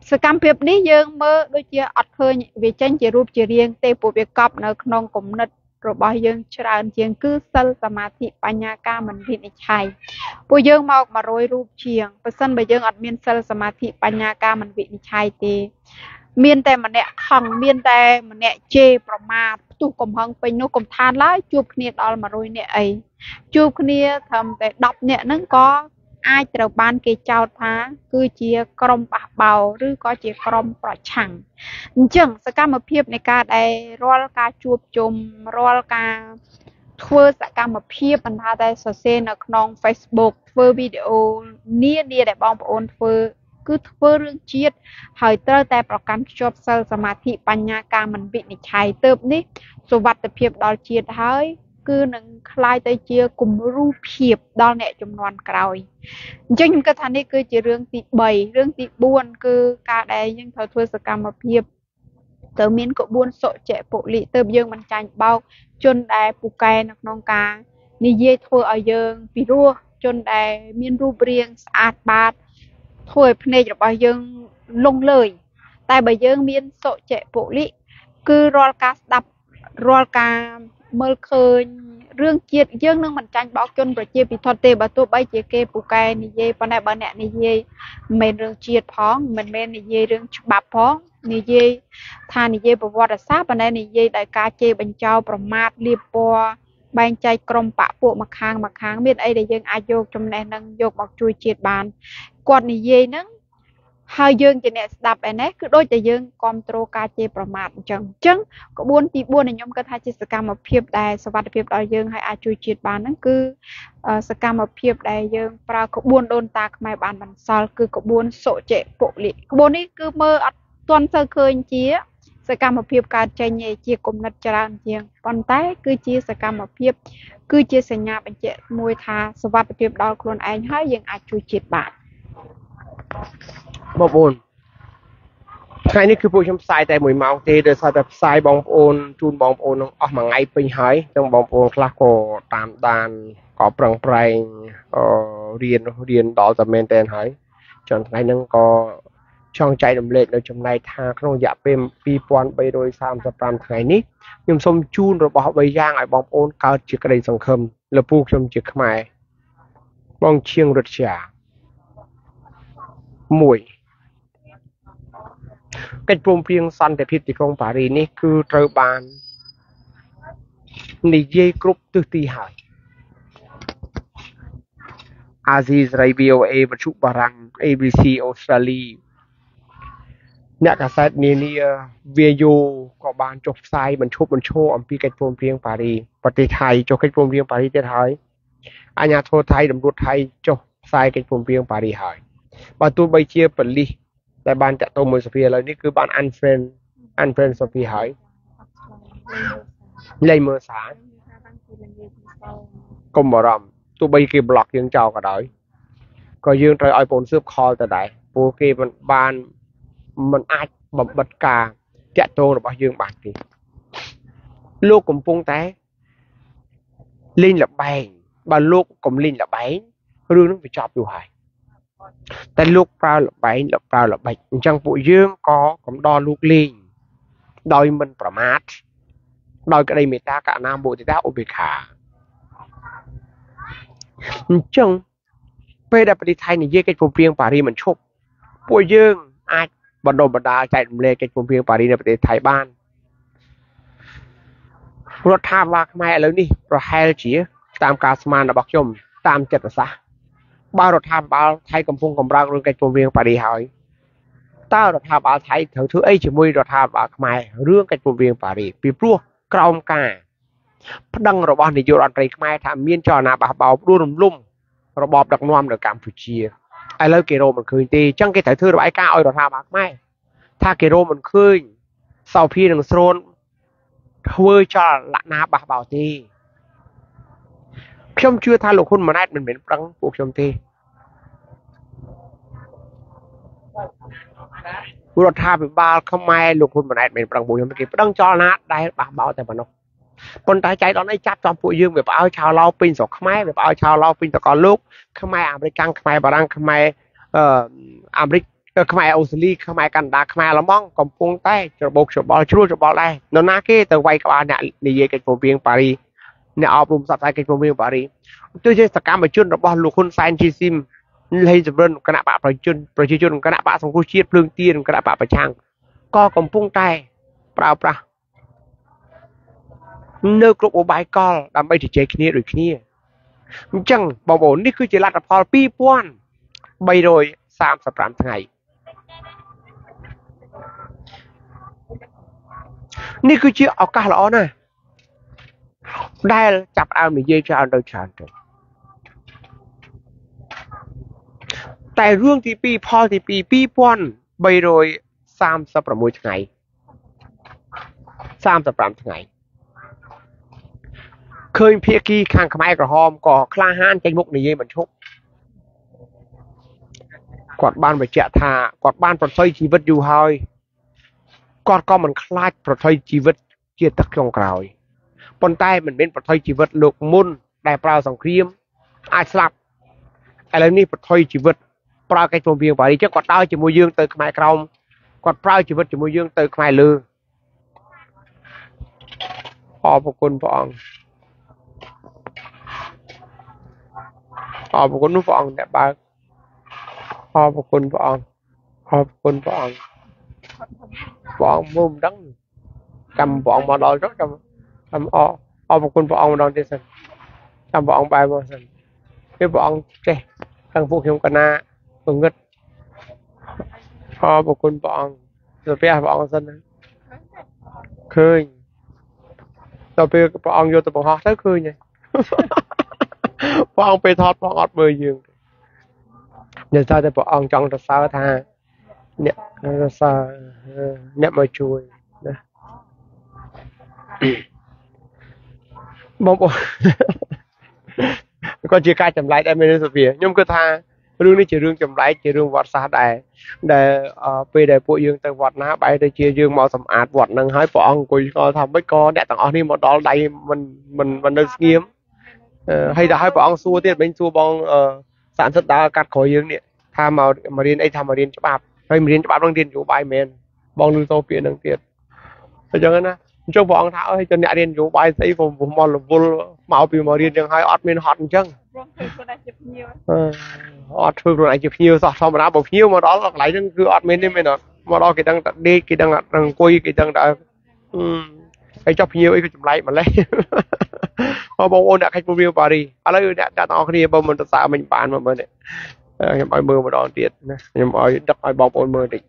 សកម្មភាពនេះយើងមើលដូចជាអត់ឃើញវាចេញជារូបជារាងទេពួកវាកប់នៅក្នុងគំនិតរបស់យើងច្រើនជាងគឺសិលសមាធិបញ្ញាការមិនវិនិច្ឆ័យពួកយើងមក100រូបជាងបើសិនបើយើងអត់មានសិលសមាធិបញ្ញាការមិនវិនិច្ឆ័យទេ មានតែម្នាក់ខឹងមានតែម្នាក់ជេរប្រមាថផ្ទុះកំហឹងពេញនោះកំឋានឡើយជួបគ្នាដល់100នាក់អីជួបគ្នាត្រឹមតែ10នាក់ហ្នឹងក៏ អាចត្រូវបានគេចោទថា គឺជាក្រុមបះបោរឬក៏ជាក្រុមប្រឆាំងអញ្ចឹងសកម្មភាពនៃការដែលរាល់ការជួបជុំរាល់ការធ្វើសកម្មភាពមិនថាតែសរសេរនៅក្នុង Facebook ធ្វើវីដេអូនានាដែលបងប្អូនធ្វើគឺធ្វើរឿងជាតិហើយត្រូវតែប្រកាន់ខ្ជាប់សិលសមាធិបញ្ញាការមិនវិនិច្ឆ័យទៅនេះសុវត្ថិភាពដល់ជាតិហើយ គឺនឹងคล้ายទៅជាគំរូភាពដល់អ្នកចំនួនក្រោយអញ្ចឹងខ្ញុំគិតថានេះគឺជារឿងទី3រឿងទី4គឺការដែលយើងត្រូវធ្វើសកម្មភាពទៅមានក្បួនសុចៈពលិទៅយើងមិនចាញ់បោកជនដែលពូកែនៅក្នុងការនិយាយធ្វើឲ្យយើងពិរោះជនដែលមានរូបរាងស្អាតបាតធ្វើឲ្យភ្នែករបស់យើងលងលើយតែបើយើងមានសុចៈពលិគឺរាល់ការស្ដាប់រាល់ការ មើលឃើញរឿងជាតិយើងនឹងមិនចាញ់បោកជនប្រជាពិធទេបើទោះបីជាគេពូកែនិយាយប៉ុន្តែបើអ្នកនិយាយមិនមែនរឿងជាតិផងមិនមែននិយាយរឿងច្បាប់ផងនិយាយថានិយាយប្រវត្តិសាស្ត្រប៉ុន្តែនិយាយដោយការជេរបញ្ចោប្រមាថលៀបពណ៌បែងចែកក្រុមបពពួកមកខាងមកខាងមានអីដែលយើងអាចយកចំណេះនឹងយកមកជួយជាតិបានគាត់និយាយហ្នឹង ហើយយើងជាអ្នកស្ដាប់ឯនេះគឺដូចតែយើងគ្រប់គ្រងការជេរប្រមាថអញ្ចឹងអញ្ចឹងក្បួនទី4ដែលខ្ញុំគិតថាជាសកម្មភាពដែលសវត្ថភាពដល់យើងហើយអាចជួយជាតិបានហ្នឹងគឺសកម្មភាពដែលយើងប្រើក្បួនដូនតាខ្មែរបានបន្សល់គឺក្បួនសុជិពលិក្បួននេះគឺមើលអត់ទាន់សូវឃើញជាសកម្មភាពកើតចេញជាគំនិតច្រើនជាងប៉ុន្តែគឺជាសកម្មភាព គឺជាសញ្ញាបញ្ជាក់មួយថាសវត្ថភាពដល់ខ្លួនឯងហើយយើងអាចជួយជាតិបាន បងប្អូនថ្ងៃនេះគឺពួកខ្ញុំផ្សាយតែ1ម៉ោងទេដោយសារតែផ្សាយបងប្អូនជូនបងប្អូននឹងអស់មួយថ្ងៃពេញហើយចឹងបងប្អូនខ្លះក៏តាមដានក៏ប្រឹងប្រែងរៀនរៀនដល់តែមែនតែនហើយចុងថ្ងៃហ្នឹងក៏ចង់ចែករំលែកនៅចំណែកថាក្នុងរយៈពេល2335ថ្ងៃនេះខ្ញុំសូមជូនរបស់3យ៉ាងឲ្យបងប្អូនកើតជាក្តីសង្ឃឹមលពូខ្ញុំជាខ្មែរបងឈៀងរតជា 1កិច្ចព្រមព្រៀងសន្តិភាពទីក្រុងប៉ារីនេះគឺត្រូវបាននិយាយគ្រប់ទិសទីហើយអាស៊ីសេរី VOA វត្ថុបារាំង ABC អូស្ត្រាលីអ្នកកាសែតនានាវាយោក៏បានចុះផ្សាយបញ្ឈប់បញ្ឈរអំពីកិច្ចព្រមព្រៀងប៉ារីប្រទេសថៃចុះកិច្ចព្រមព្រៀងប៉ារីទៀតហើយអាញាធរថៃតម្រួតថៃចុះផ្សាយកិច្ចព្រមព្រៀងប៉ារីហើយ បើទោះបីជាប៉ូលីសដែលបានតាក់ទងមួយសភាឥឡូវនេះគឺបាន unfriend unfriend សភាហើយលែងមើលសារកុំបារម្ភទោះបីគេ block យើងចោលក៏ដោយក៏យើងត្រូវឲ្យបងស៊ើបខលទៅដែរព្រោះគេមិនបានមិនអាចបំបត្តិការតាក់ទងរបស់យើងបានទេលោកកំពុងតែលេងលបែងបើលោកកុំលេងលបែងរឿងនឹងវាចប់យូរហើយ តែលោកប្រើលបែងលោកប្រើល្បិចអញ្ចឹងពួកយើងក៏កំដរលោកលេងដោយមិនប្រមាថដោយក្តីមេត្តាករុណាមុទិតាឧបេក្ខាអញ្ចឹងពេលដែលប្រទេសថៃនិយាយកិច្ចព្រមព្រៀងប៉ារីមិនឈប់ពួកយើងអាចបណ្ដុំបណ្ដាលចែករំលែកកិច្ចព្រមព្រៀងប៉ារីនៅប្រទេសថៃបានរដ្ឋាភិបាលខ្មែរឥឡូវនេះប្រហែលជា តាមការស្មានរបស់ខ្ញុំតាមចិត្តសាស្ត្រ បើរដ្ឋាភិបាលថៃកំពុងកម្រើករឿងកិច្ចព្រមព្រៀងប៉ារីហើយតើរដ្ឋាភិបាលថៃត្រូវធ្វើអីជាមួយរដ្ឋាភិបាលខ្មែររឿងកិច្ចព្រមព្រៀងប៉ារីពីព្រោះក្រោមការប្តឹងរបស់នាយករដ្ឋមន្ត្រីខ្មែរថាមានចលនាបះបោរដួលរំលំរបបដឹកនាំនៅកម្ពុជាឥឡូវគេរកមិនឃើញទេអញ្ចឹងគេត្រូវធ្វើរបាយការណ៍ឲ្យរដ្ឋាភិបាលខ្មែរថាគេរកមិនឃើញសោភានឹងស្រូនធ្វើចលលក្ខណៈបះបោរទេ ខ្ញុំជឿថាលោកហ៊ុនម៉ាណែតមិនមែនប្រឹងពួកខ្ញុំទេរដ្ឋាភិបាលខ្មែរលោកហ៊ុនម៉ាណែតមិនប្រឹងពួកខ្ញុំគេប្រឹងចលនាដែលបះបោរតែប៉ុណ្ណោះប៉ុន្តែចៃដន្យអីចាប់ចំពួកយើងវាផ្អើឆៅឡោពេញស្រុកខ្មែរវាផ្អើឆៅឡោពេញតកលោកខ្មែរអាមេរិកកាំងខ្មែរបារាំងខ្មែរអឺអាមេរិកខ្មែរអូស្ត្រាលីខ្មែរកាណាដាខ្មែរឡម៉ង់កំពុងតែច្របូកច្របល់ជ្រួលច្របល់ដែរនរណាគេទៅវាយក្បាលអ្នកនិយាយកិច្ចព្រមព្រៀងប៉ារី អ្នកអប់រំសត្វតែកិច្ចព្រមព្រៀងប៉ារីទោះជាសកម្មជនរបស់លោកហ៊ុនសែនជីស៊ីមលេងចម្រិនគណៈបកប្រជាជនប្រជាជនគណៈបកសង្គ្រោះជាតិភ្លើងទៀនគណៈបកប្រឆាំងក៏កំពុងតែប្រើប្រាស់នៅគ្រប់ឧបាយកលដើម្បីជជែកគ្នាដូចគ្នាអញ្ចឹងបងប្អូននេះគឺជាលទ្ធផល2335ថ្ងៃនេះគឺជាឱកាសល្អណាស់ ដែលចាប់ដើមនិយាយច្រើនទៅច្រើនទៅតែរឿងទី2ផលទី2 2336ថ្ងៃ35ថ្ងៃឃើញភៀកគីខាងខ្មែរក្រហមក៏ក្លាហានចេញមុខនិយាយមិនឈប់គាត់បានបញ្ជាក់ថាគាត់បានប្រថុយជីវិតយូរហើយគាត់ក៏មិនខ្លាចប្រថុយជីវិតជាទឹកចុងក្រោយ ប៉ុន្តែមិនមែនប្រថុយជីវិតលោកមុនដែលប្រើសង្គ្រាមអាចស្លាប់ឥឡូវនេះប្រថុយជីវិតប្រើកិច្ចព្រមព្រៀងប៉ារីចឹងគាត់ដើរជាមួយយើងទៅខ្មែរក្រោមគាត់ប្រើជីវិតជាមួយយើងទៅខ្មែរលើអរគុណព្រះអង្គអរគុណព្រះអង្គអ្នកបើកអរគុណព្រះអង្គអរគុណព្រះអង្គព្រះអង្គមើលមិនដឹងចាំព្រះអង្គមកដល់ចុះចាំ ចាំអរអរគុណព្រះអង្គម្ដងទៀតសិនចាំព្រះអង្គបែរមកសិនពេលព្រះអង្គចេះខាងពួកខ្ញុំកណាពងឹតអរគុណព្រះអង្គទៅផ្ទះព្រះអង្គសិនណាឃើញដល់ពេលព្រះអង្គយកទៅបង្ហោះទៅឃើញហើយព្រះអង្គពេលថតព្រះអង្គអត់មើលយើងនិយាយតែព្រះអង្គចង់ទៅសើថាអ្នករសើអ្នកមកជួយណា បងប្អូនក៏ជាការចម្លែកដែរមានសុភាខ្ញុំគិតថារឿងនេះជារឿងចម្លែកជារឿងវត្តសាស្ត្រដែរដែលពេលដែលពួកយើងទៅវត្តណាបែរទៅជាយើងមកសម្អាតវត្តនឹងហើយព្រះអង្គអង្គុយស្គាល់ថាមិនក៏អ្នកទាំងអស់នេះមកដល់ដៃមិនមិនមិននៅស្ងៀមហើយដល់ហើយព្រះអង្គសួរទៀតមិញសួរបងសានសិតដើរកាត់ក្រោយយើងនេះថាមកមករៀនអីថាមករៀនច្បាប់ហើយមករៀនច្បាប់នឹងរៀនយោបាយមែនបងលឺសូពាក្យនឹងទៀតអញ្ចឹងណា អញ្ចឹងព្រះអង្គថាអើយទៅអ្នករៀនយោបាយស្អីក៏មករវល់មកពីមករៀនយ៉ាងហើយអត់មានហត់អញ្ចឹងអត់ធ្វើខ្លួនឯងជាភ្ញៀវសោះធម្មតាបើភ្ញៀវមកដល់កន្លែងហ្នឹងគឺអត់មានទេមែនអត់មកដល់គេដឹងតែដេកគេដឹងតែអង្គុយគេដឹងតែហើយចុះភ្ញៀវអីក៏ចម្លែកម្លេះបងប្អូនអ្នកខាច់ពូរៀវប៉ារីឥឡូវអ្នកទាំងអស់គ្នាបើមិនទៅសើមិញបានមកមើលនេះខ្ញុំឲ្យមើលម្ដងទៀតណាខ្ញុំឲ្យដឹកឲ្យបងប្អូនមើលតិច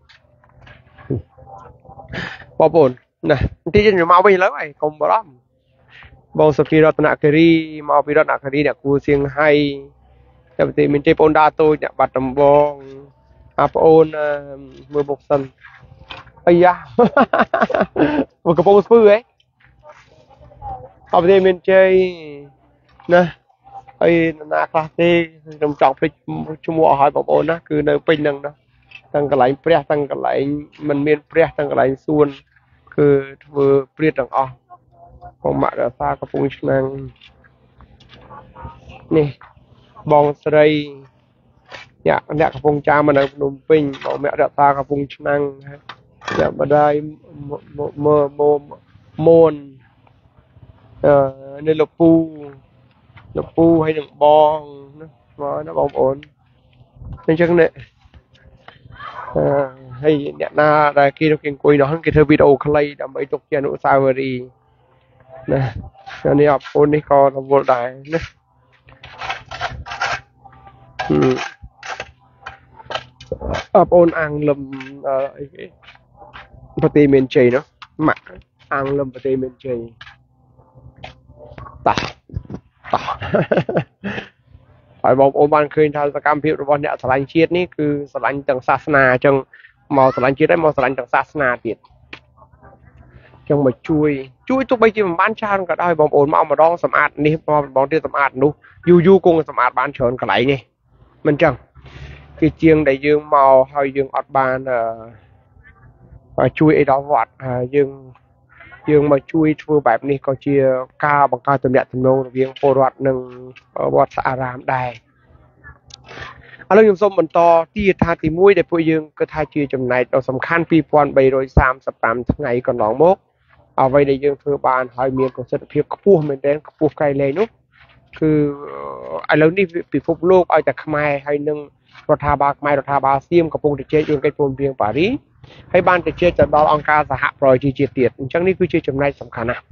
បងប្អូន ណាបន្តិចខ្ញុំមកវិញឥឡូវហើយកុំបារម្ភបងសុភីរតនគិរីមកពីរតនគិរីអ្នកគួសៀងហៃតែប្រទេសមានទេបងដាតូចអ្នកបាត់ដំបងអាប្អូនមើលបុកសិនអាយ៉ាមកកំពង់ស្ពឺហ៎អបទេមានជ័យណាហើយណាខ្លះទេខ្ញុំចង់ភ្លេចឈ្មោះអស់ហើយបងប្អូនណាគឺនៅពេញហ្នឹងណាតែទាំងកន្លែងព្រះទាំងកន្លែងមិនមានព្រះទាំងកន្លែងសួន គឺធ្វើព្រាតទាំងអស់បងម៉ាក់រសាកំពុងឆ្នាំងនេះបងស្រីអ្នកអ្នកកំពុងចាមនៅភ្នំពេញបងមគ្គរក្សាកំពុងឆ្នាំងអ្នកម្ដាយមើមើមួនអឺនៅលពូលពូហើយនឹងបងណាមកណាបងប្អូនអញ្ចឹងនេះអឺ ហើយអ្នកណាដែលគេគេអង្គុយនោះគេធ្វើវីដេអូខ្លីដើម្បីទុកជាអនុស្សាវរីយ៍ណានេះអពុននេះក៏រវល់ដែរណាអបអូនអាំងលឹមអីគេប្រទេសមានជ័យនោះម៉ាក់អាំងលឹមប្រទេសមានជ័យតោះតោះហើយបងប្អូនបានឃើញថាសកម្មភាពរបស់អ្នកស្រឡាញ់ជាតិនេះគឺស្រឡាញ់ទាំងសាសនាអញ្ចឹង មកស្រឡាញ់ជាតិហើយមកស្រឡាញ់ទាំងសាសនាទៀតចឹងមកជួយជួយទោះបីជាមិនបានច្រើនក៏ដោយបងប្អូនមកម្ដងសម្អាតនេះមកម្ដងទៀតសម្អាតនោះយូរយូរគង់សម្អាតបានច្រើនកន្លែងនេះមិនចឹងជាជាងដែលយើងមកហើយយើងអត់បានអឺជួយអីដល់វត្តយើងយើងមកជួយធ្វើបែបនេះក៏ជាការបង្កើតទំនាក់ទំនងរវាងពលរដ្ឋនិងវត្តអារាមដែរ ឥឡូវខ្ញុំសូមបន្តទីថាទី1ដែលពួកយើងគិតថាជាចំណែកដ៏សំខាន់2335ថ្ងៃកន្លងមកអ្វីដែលយើងធ្វើបានហើយមានប្រសិទ្ធភាពខ្ពស់មែនទែនខ្ពស់កៃលែងនោះគឺឥឡូវនេះពិភពលោកឲ្យតែខ្មែរហើយនឹងរដ្ឋាភិបាលខ្មែររដ្ឋាភិបាលសៀមកំពុងតែជែករឿងកិច្ចព្រមព្រៀងប៉ារីហើយបានទៅជែកទៅដល់អង្គការសហប្រជាជាតិទៀតអញ្ចឹងនេះគឺជាចំណែកសំខាន់ណាស់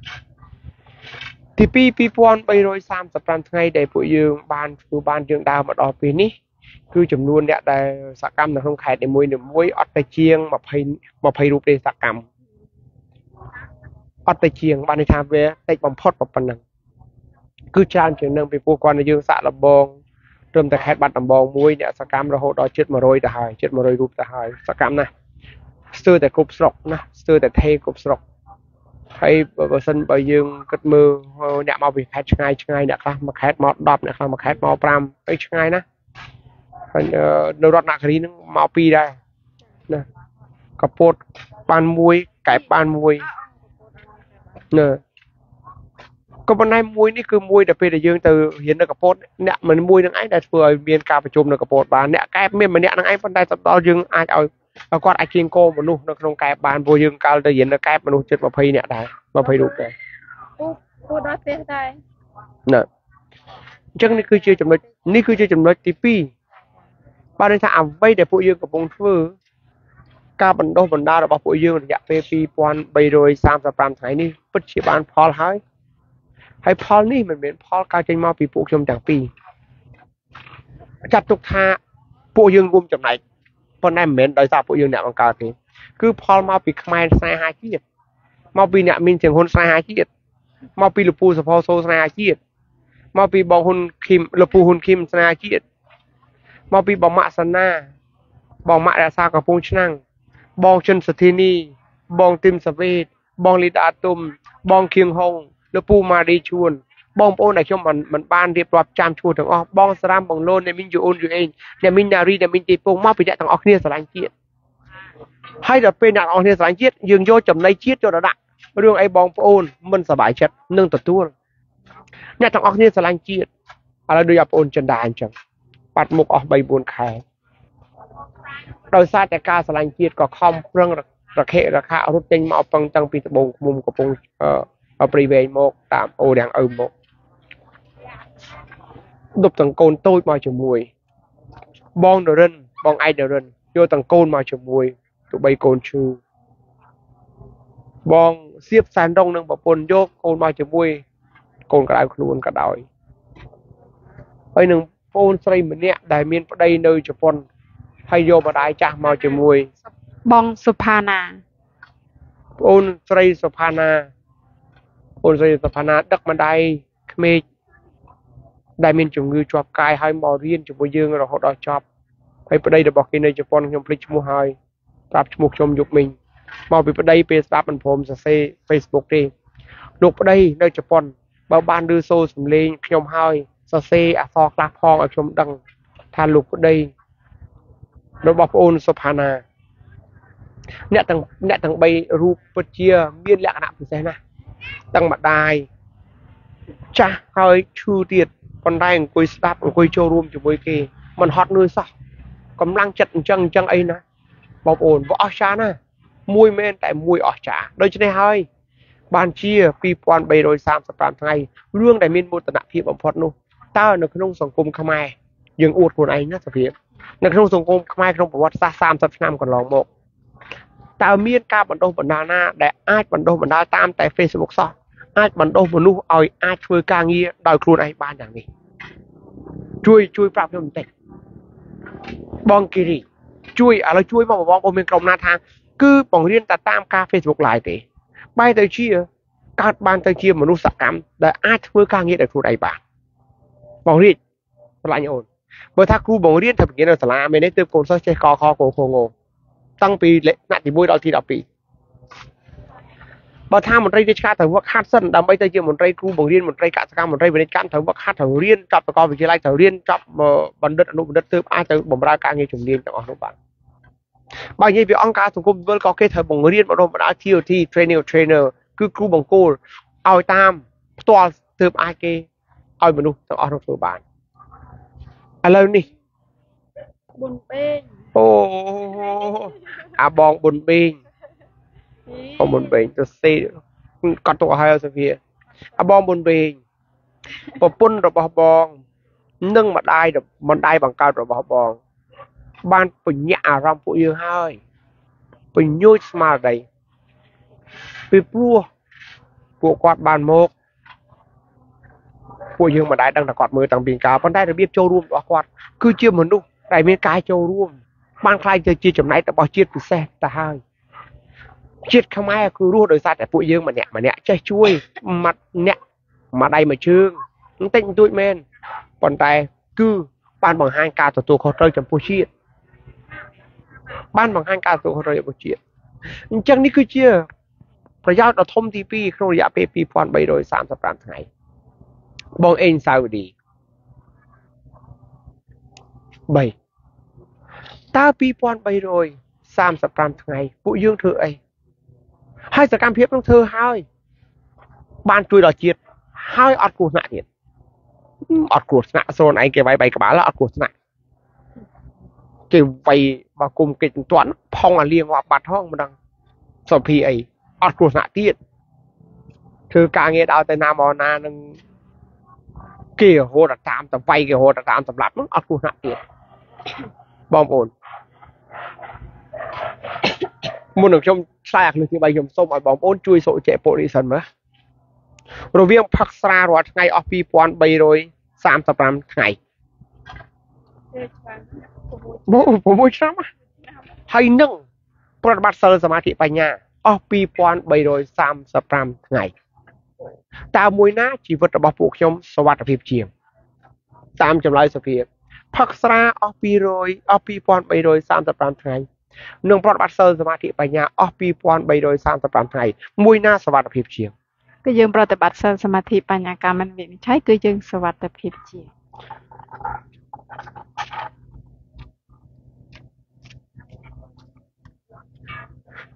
ទី2 2335ថ្ងៃដែលពួកយើងបានធ្វើបានយើងដើរមកដល់ពេលនេះ គឺចំនួនអ្នកដែលសកម្មនៅក្នុងខេត្តនីមួយៗអត់ទៅជាង20 20រូបទេសកម្មអត់ទៅជាងបានន័យថាវាតិចបំផុតប៉ុណ្ណឹងគឺច្រើនជាងនឹងពីព្រោះគាត់យើងសាក់លបងត្រឹមតែខេត្តបាត់ដំបងមួយអ្នកសកម្មរហូតដល់ជិត100ទៅហើយជិត100រូបទៅហើយសកម្មណាស់ស្ទើរតែគ្រប់ស្រុកណាស្ទើរតែថេគ្រប់ស្រុកហើយបើសិនបើយើងគិតមើលអ្នកមកពីខេត្តឆ្ងាយឆ្ងាយអ្នកខ្លះមកខេត្តមក10អ្នកខ្លះមកខេត្តមក5អីឆ្ងាយណា ហើយនៅរដ្ឋនគិរីនឹងមកពីដែរណាកពតបានមួយកែបបានមួយណាក៏ប៉ុន្តែមួយនេះគឺមួយដែលពេលដែលយើងទៅរៀននៅកពតអ្នកមិនមួយនឹងឯងដែលធ្វើឲ្យមានការប្រជុំនៅកពតបានអ្នកកែបមានម្នាក់នឹងឯងប៉ុន្តែទៅដល់យើងអាចឲ្យគាត់អាចគៀងគោមនុស្សនៅក្នុងកែបបានព្រោះយើងកាលទៅរៀននៅកែបមនុស្សជិត20នាក់ដែរ20រូបដែរពូពូដល់ផ្ទះដែរណាអញ្ចឹងនេះគឺជាចំណុចនេះគឺជាចំណុចទី2 បាទថាអ្វីដែលពួកយើងកំពុងធ្វើការបណ្ដុះបណ្ដាលរបស់ពួកយើងរយៈពេល2335ថ្ងៃនេះពិតជាបានផលហើយហើយផលនេះមិនមែនផលកើតចេញមកពីពួកខ្ញុំទាំងពីរចាត់ទុកថាពួកយើងរួមចំណែកប៉ុន្តែមិនមែនដោយសារពួកយើងអ្នកបង្កើតទេគឺផលមកពីខ្មែរស្នេហាជាតិមកពីអ្នកមានជាងហ៊ុនស្នេហាជាតិមកពីលពូសភោសូស្នេហាជាតិមកពីបងហ៊ុនឃីមលពូហ៊ុនឃីមស្នេហាជាតិ មកពីបងម៉ាក់សាណាបងម៉ាក់រក្សាកំពង់ឆ្នាំងបងចិនសធានីបងទីមសាវេតបងលីដាទុំបងខៀងហុងលោកពូម៉ារីជួនបងប្អូនដែលខ្ញុំមិនបានរៀបរាប់ចាំឈ្មោះទាំងអស់បងស្រាមបងលូនអ្នកមីងយូអូនយូអេងអ្នកមីងណារីអ្នកមីងទីពងមកពីអ្នកទាំងអស់គ្នាស្រឡាញ់ជាតិហើយដល់ពេលអ្នកទាំងអស់គ្នាស្រឡាញ់ជាតិយើងយកចំណៃជាតិយកទៅដាក់រឿងអីបងប្អូនមិនសប្បាយចិត្តនឹងទទួលអ្នកទាំងអស់គ្នាស្រឡាញ់ជាតិឥឡូវដូចបងប្អូនចិនដាអញ្ចឹង បាត់មុខអស់3 4ខែដោយសារតែការស្រឡាញ់ជាតិក៏ខំប្រឹងរខិរខារត់ចេញមកពឹងតាំងពីត្បូងឃុំកំពុងព្រីវែងមកតាមអូរាំងឪមកដប់ទាំងកូនតូចមកជាមួយ បងដរិនបងឯកដរិនយកទាំងកូនមកជាមួយទោះបីកូនឈឺបងសៀបសែនរងនឹងប្រពន្ធយកកូនមកជាមួយ កូនក្រៅខ្លួនក៏ដោយហើយនឹង ប្អូនស្រីម្នាក់ដែលមានប្តីនៅជប៉ុនហើយយកម្ដាយចាស់មកជាមួយបងសុផាណាប្អូនស្រីសុផាណាប្អូនស្រីសុផាណាដឹកម្ដាយក្មេកដែលមានជំងឺជាប់កាយហើយមករៀនជាមួយយើងរហូតដល់ចប់ហើយប្តីរបស់គេនៅជប៉ុនខ្ញុំភ្លេចឈ្មោះហើយប្រាប់ឈ្មោះខ្ញុំយុគមីងមកពីប្តីពេលស្ដាប់មិនព្រមសរសេរ Facebook ទេលោកប្តីនៅជប៉ុនបើបានឮសូរសំឡេងខ្ញុំហើយ សរសេរអក្សរខ្លះផងឲ្យខ្ញុំដឹងថាលោកប្តីរបស់ប្អូនសុផាណាអ្នកទាំងអ្នកទាំង3រូបពិតជាមានលក្ខណៈពិសេសណាស់ទាំងម្ដាយចាស់ហើយឈឺទៀតប៉ុន្តែអង្គុយស្ដាប់អង្គុយចូលរួមជាមួយគេមិនហត់នឿយសោះកម្លាំងចិត្តអញ្ចឹងអញ្ចឹងអីណាបងប្អូនវាអស្ចារ្យណាស់មួយមែនតែមួយអស្ចារ្យដូច្នេះហើយបានជា2335ថ្ងៃរឿងដែលមានមោទនភាពបំផុតនោះ តើនៅក្នុងសង្គមខ្មែរយើងអួតខ្លួនឯងណាសភាពនៅក្នុងសង្គមខ្មែរក្នុងប្រវត្តិសាស្ត្រ30ឆ្នាំកន្លងមកតើមានការបណ្ដុះបណ្ដាលណាដែលអាចបណ្ដុះបណ្ដាលតាមតែ Facebook សោះអាចបណ្ដុះមនុស្សឲ្យអាចធ្វើការងារដោយខ្លួនឯងបានយ៉ាងនេះជួយជួយប្រាប់ខ្ញុំបន្តិចបងគិរីជួយឥឡូវជួយមកបងប្អូនមានក្រុមណាថាគឺបង្រៀនតែតាមការ Facebook Live ទេបែរទៅជាកើតបានទៅជាមនុស្សសកម្មដែលអាចធ្វើការងារដោយខ្លួនឯងបាន បងរាជឆ្លាញ់អូនបើថាគ្រូបង្រៀនទៅបង្រៀននៅសាលាមែនទេទើបកូនសិស្សចេះកខកខងងតាំងពីថ្នាក់ទី1ដល់ទី12បើថាមន្ត្រីរាជការត្រូវវឹកហាត់សិនដើម្បីទៅជាមន្ត្រីគ្រូបង្រៀនមន្ត្រីកសកម្មមន្ត្រីវិនិច្ឆ័យកម្មត្រូវវឹកហាត់ត្រូវរៀនចប់សាកលវិទ្យាល័យត្រូវរៀនចប់បណ្ឌិតអនុបណ្ឌិតទើបអាចទៅបម្រើការងារជំនាញទាំងអស់នោះបានបើនិយាយពីអង្គការសង្គមវិលក៏គេត្រូវបង្រៀនបណ្ដុះបណ្ដាល TOT trainer trainer គឺគ្រូបង្គោលឲ្យតាមផ្ទាល់ទើបអាចគេ ឲ្យមនុស្សទាំងអស់នោះធ្វើបានឥឡូវនេះប៊ុនពេងអូអាបងប៊ុនបេងបងប៊ុនបេងទៅសេកត់ទុកឲ្យសុភាអាបងប៊ុនបេងប្រពន្ធរបស់បងនិងម្ដាយម្ដាយបង្កើតរបស់បង បានបញ្ញាអារម្មណ៍ពួកយើងហើយពញ្ញុចស្មារតីពីព្រោះពួកគាត់បានមក ពួកយើងមិនដែលដឹងថាគាត់មើលតាំងពីកាលប៉ុន្តែរបៀបចូលរួមរបស់គាត់គឺជាមនុស្សដែលមានការចូលរួមបានខ្លាយទៅជាចំណែករបស់ជាតិពិសេសទៅហើយជាតិខ្មែរគឺរស់ដោយសារតែពួកយើងម្នាក់ម្នាក់ចេះជួយមាត់អ្នកមួយដៃមួយជើងបន្តិចបន្តួចមែនប៉ុន្តែគឺបានបង្ហាញការទទួលខុសត្រូវចំពោះជាតិបានបង្ហាញការទទួលខុសត្រូវចំពោះជាតិអញ្ចឹងនេះគឺជាប្រយោជន៍ដ៏ធំទី2ក្នុងរយៈពេល2335ថ្ងៃ បងអេងសាវឌី3តើ2335ថ្ងៃពួកយើងធ្វើអីហើយសកម្មភាពនឹងធ្វើហើយ បានជួយដល់ជាតិហើយអត់គ្រោះថ្នាក់ទៀតអត់គ្រោះថ្នាក់សូនឯងគេវាយបៃក្បាលអត់គ្រោះថ្នាក់គេវាយបើគុំកិច្ចមិនទាន់ផុងអាលៀងងាប់បាត់ហងមិនដឹងសុភីអីអត់គ្រោះថ្នាក់ទៀតធ្វើការងារដល់ទៅណាមកណានឹង គេរហូតតាមតវៃគេរហូតតាមសម្លាប់ហ្នឹងអត់គ្រោះថ្នាក់ទៀតបងប្អូនមុននឹងខ្ញុំឆ្លើយអាគ្រឿងទី3ខ្ញុំសូមឲ្យបងប្អូនជួយសុជៈពុរីសិនមើលរវាងផឹកស្រារាល់ថ្ងៃអស់2335ថ្ងៃ6ឆ្នាំហើយនឹងប្រតិបត្តិសិលសមាធិបញ្ញាអស់2335ថ្ងៃ តើមួយណាជីវិតរបស់ពួកខ្ញុំសុវត្ថិភាពជាងតាមចម្លើយសុភាពផឹកស្រាអស់200អស់2335ថ្ងៃនិងប្រតិបត្តិសិលសមាធិបញ្ញាអស់2335ថ្ងៃមួយណាសវត្ថភាពជាងគឺយើងប្រតិបត្តិសិលសមាធិបញ្ញាកម្មមិនវិនិច្ឆ័យគឺយើងសវត្ថភាពជាង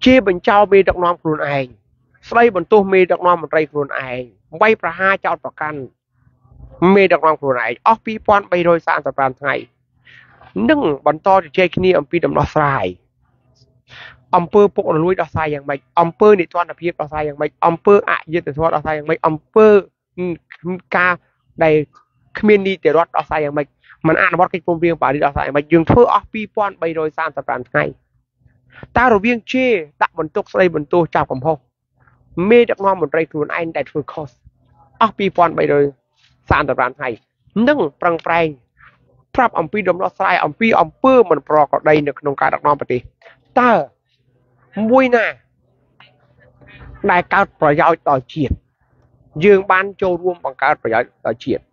ជាបញ្ចោមេដឹកនាំខ្លួនឯង ស្ដីបន្ទោសមេដឹកនាំមន្ត្រីខ្លួនឯងវាយប្រហារចោតប្រកាន់មេដឹកនាំខ្លួនឯងអស់2335ថ្ងៃនឹងបន្តជជែកគ្នាអំពីដំណោះស្រាយអំពើពុករលួយដោះស្រាយយ៉ាងម៉េចអំពើនិទានភាពដោះស្រាយយ៉ាងម៉េចអំពើអយុត្តិធម៌ដោះស្រាយយ៉ាងម៉េចអំពើការដែលគ្មាននីតិរដ្ឋដោះស្រាយយ៉ាងម៉េចมันអនុវត្តកិច្ចព្រមព្រៀងប៉ារីសដោះស្រាយយ៉ាងម៉េចយើងធ្វើអស់2335ថ្ងៃតើរវាងជេរដាក់បន្ទុកស្ដីបន្ទោសចាប់កំហុស មេដឹកនាំមន្ត្រីខ្លួនឯងដែលធ្វើខុសអស់2335ថ្ងៃនឹងប្រឹងប្រែងប្រាប់អំពីដំណោះស្រាយអំពីអំពើមិនប្រក្រតីនៅក្នុងការដឹកនាំប្រទេសតើមួយណាដែលកើតប្រយោជន៍ដល់ជាតិយើងបានចូលរួមបង្កើតប្រយោជន៍ដល់ជាតិ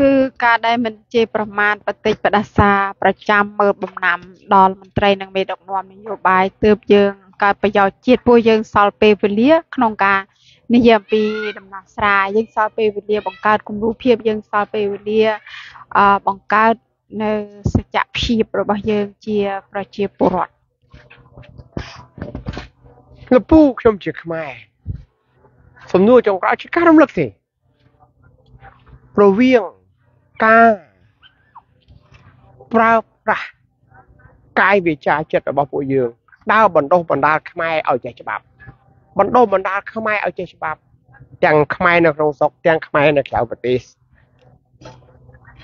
គឺការដែលមិនជេរប្រមាថបតិចបដាសាប្រចាំមើលបំណាំដល់មន្ត្រីនិងមេដឹកនាំនយោបាយទើបយើង កើតប្រយោជន៍ជាតិពួកយើងសល់ពេលវេលាក្នុងការនិយាយអំពីដំណោះស្រាយយើងសល់ពេលវេលាបង្កើតគំរូភាពយើងសល់ពេលវេលាអឺបង្កើតនៅសច្ចភាពរបស់យើងជាប្រជាពលរដ្ឋលពូខ្ញុំជាខ្មែរសំណួរចុងក្រោយជាការរំលឹកទេប្រវៀងការប្រើប្រាស់កាយវាចាចិត្តរបស់ពួកយើង ដើរបណ្ដុះបណ្ដាលខ្មែរឲ្យចេះច្បាប់បណ្ដុះបណ្ដាលខ្មែរឲ្យចេះច្បាប់ទាំងខ្មែរនៅក្នុងស្រុកទាំងខ្មែរនៅក្រៅប្រទេស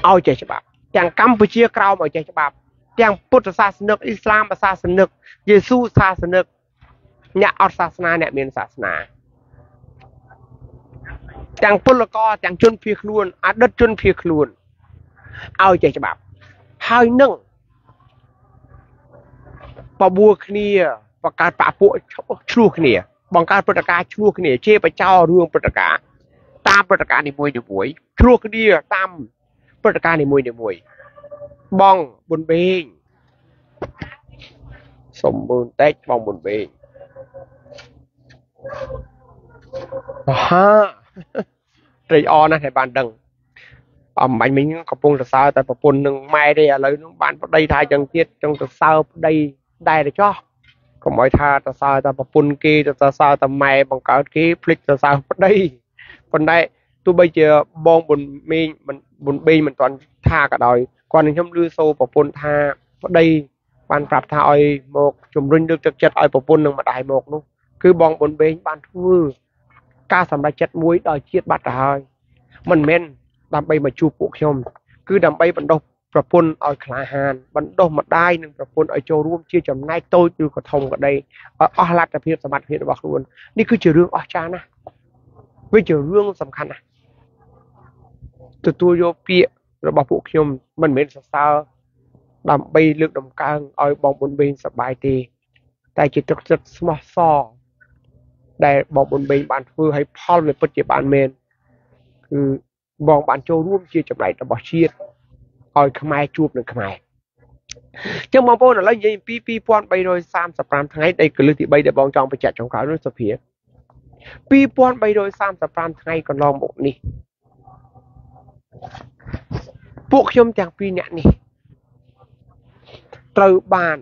ឲ្យចេះច្បាប់ទាំងកម្ពុជាក្រោមឲ្យចេះច្បាប់ទាំងពុទ្ធសាសនិកអ៊ីស្លាមសាសនិកយេស៊ូសាសនិកអ្នកអត់សាសនាអ្នកមានសាសនាទាំងពលករទាំងជនភៀសខ្លួនអតីតជនភៀសខ្លួនឲ្យចេះច្បាប់ហើយនឹង បបួលគ្នាបង្កើតបពពួកឆ្លោះគ្នា បង្កើតព្រឹត្តិការណ៍ឆ្លោះគ្នា ជាបចោរឿងព្រឹត្តិការណ៍តាមព្រឹត្តិការណ៍នីមួយនីមួយឆ្លោះគ្នាតាមព្រឹត្តិការណ៍នីមួយនីមួយបងប៊ុនបេងសំបូរតែបងប៊ុនបេងហាត្រេកអរណាស់ដែលបានដឹងអំបញ្ញមិញកំពុងសរសើរតែប្រពន្ធនឹងម៉ែទេឥឡូវនឹងបានប្តីថាចឹងទៀតចឹងសរសើរប្តី ដែរទៅចោះកុំឲ្យថាសរសើរតែប្រពន្ធគេទៅសរសើរតែម៉ែបង្កើតគេភ្លេចសរសើរប្តីប៉ុន្តែទោះបីជាបងប៊ុនមេងមិនប៊ុនបេងមិនទាន់ថាក៏ដោយគាត់នឹងខ្ញុំលឺសូប្រពន្ធថាប្តីបានប្រាប់ថាឲ្យមកជំរុញលើកទឹកចិត្តឲ្យប្រពន្ធនឹងម្ដាយមកនោះគឺបងប៊ុនបេងបានធ្វើការសម្រេចចិត្តមួយដល់ជាតិបាត់ទៅហើយមិនមែនដើម្បីមកជួបពួកខ្ញុំ គឺដើម្បីបណ្ដុះ ប្រពន្ធឲ្យក្លាហានបណ្ដុះម្ដាយនិងប្រពន្ធឲ្យចូលរួមជាចំណែកតូចឬក៏ធំក្តីឲ្យអស់លទ្ធភាពសមត្ថភាពរបស់ខ្លួននេះគឺជារឿងអស្ចារ្យណាស់វាជារឿងសំខាន់ណាស់ទទួលយកពាក្យរបស់ពួកខ្ញុំមិនមែនសរសើរដើម្បីលើកដំកើងឲ្យបងប៊ុនបេងសប្បាយទេ តែជាទឹកចិត្តស្មោះសរដែលបងប៊ុនបេងបានធ្វើឲ្យផលវាពិតជាបានមែនគឺបងបានចូលរួមជាចំណែករបស់ជាតិ ឲ្យខ្មែរជួបនឹងខ្មែរចឹងបងប្អូនឥឡូវនិយាយអំពី2335ថ្ងៃនៃកលឹះទី3ដែលបងចង់បញ្ជាក់ចុងក្រោយនោះសុភា2335ថ្ងៃកន្លងមកនេះពួកខ្ញុំទាំងពីរនាក់នេះត្រូវបាន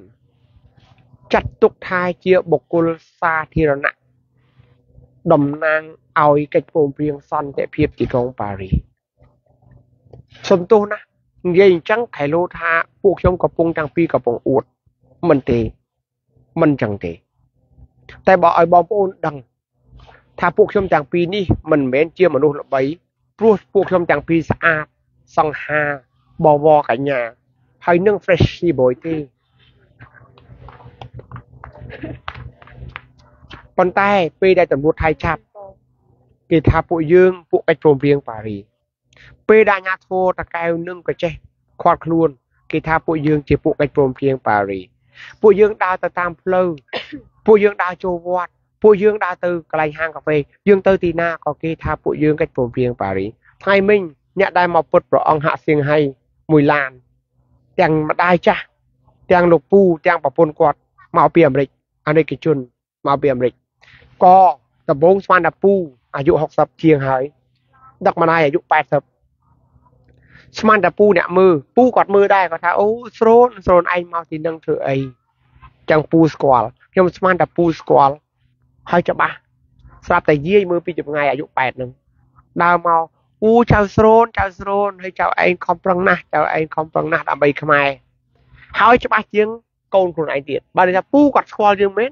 ចាត់ទុកថាជាបុគ្គលសាធារណៈតំណាងឲ្យកិច្ចព្រមព្រៀងសន្តិភាពទីក្រុងប៉ារីសំទោសណាស់ និយាយអញ្ចឹងខែលោថាពួកខ្ញុំកំពុងទាំងពីរកំពុងអួតមិនទេមិនអញ្ចឹងទេ តែបើឲ្យបងប្អូនដឹង ថាពួកខ្ញុំទាំងពីរនេះមិនមែនជាមនុស្សល្បីព្រោះពួកខ្ញុំទាំងពីរស្អាតសង្ហាបវរកញ្ញាហើយនឹង fresh boy ទេប៉ុន្តែពេលដែលតម្រួតថៃចាប់គេថាពួកយើងពួកកិច្ចព្រមព្រៀងប៉ារី ពេលដែលអាញាធរតកែវនឹងក៏ចេះខាត់ខ្លួនគេថាពួកយើងជាពួកកិច្ចព្រមព្រៀងប៉ារីពួកយើងដើរទៅតាមផ្លូវពួកយើងដើរចូលវត្តពួកយើងដើរទៅកន្លែងហាងកាហ្វេយើងទៅទីណាក៏គេថាពួកយើងកិច្ចព្រមព្រៀងប៉ារីថ្ងៃមិញអ្នកដែលមកពុតព្រះអង្គហាក់សៀងហៃមួយឡានទាំងម្ដាយចាស់ទាំងលោកពូទាំងប្រពន្ធគាត់មកពីអាមេរិកអាមេរិកជនមកពីអាមេរិកក៏ដំបងស្មានតាពូអាយុ60ជាងហើយដឹកម្ដាយអាយុ80 ស្មានតាពូអ្នកមើលពូគាត់មើលដែរគាត់ថាអូស្រូនស្រូនឯងមកទីនឹងធ្វើអីចឹងពូស្គាល់ខ្ញុំស្មានតាពូស្គាល់ហើយច្បាស់ស្រាប់តែយាយមើលពីចម្ងាយអាយុ8នឹងដើរមកអូចៅស្រូនចៅស្រូនហើយចៅឯងខំប្រឹងណាស់ចៅឯងខំប្រឹងណាស់ដើម្បីខ្មែរហើយច្បាស់ជាងកូនខ្លួនឯងទៀតបើថាពូគាត់ស្គាល់យើងមែន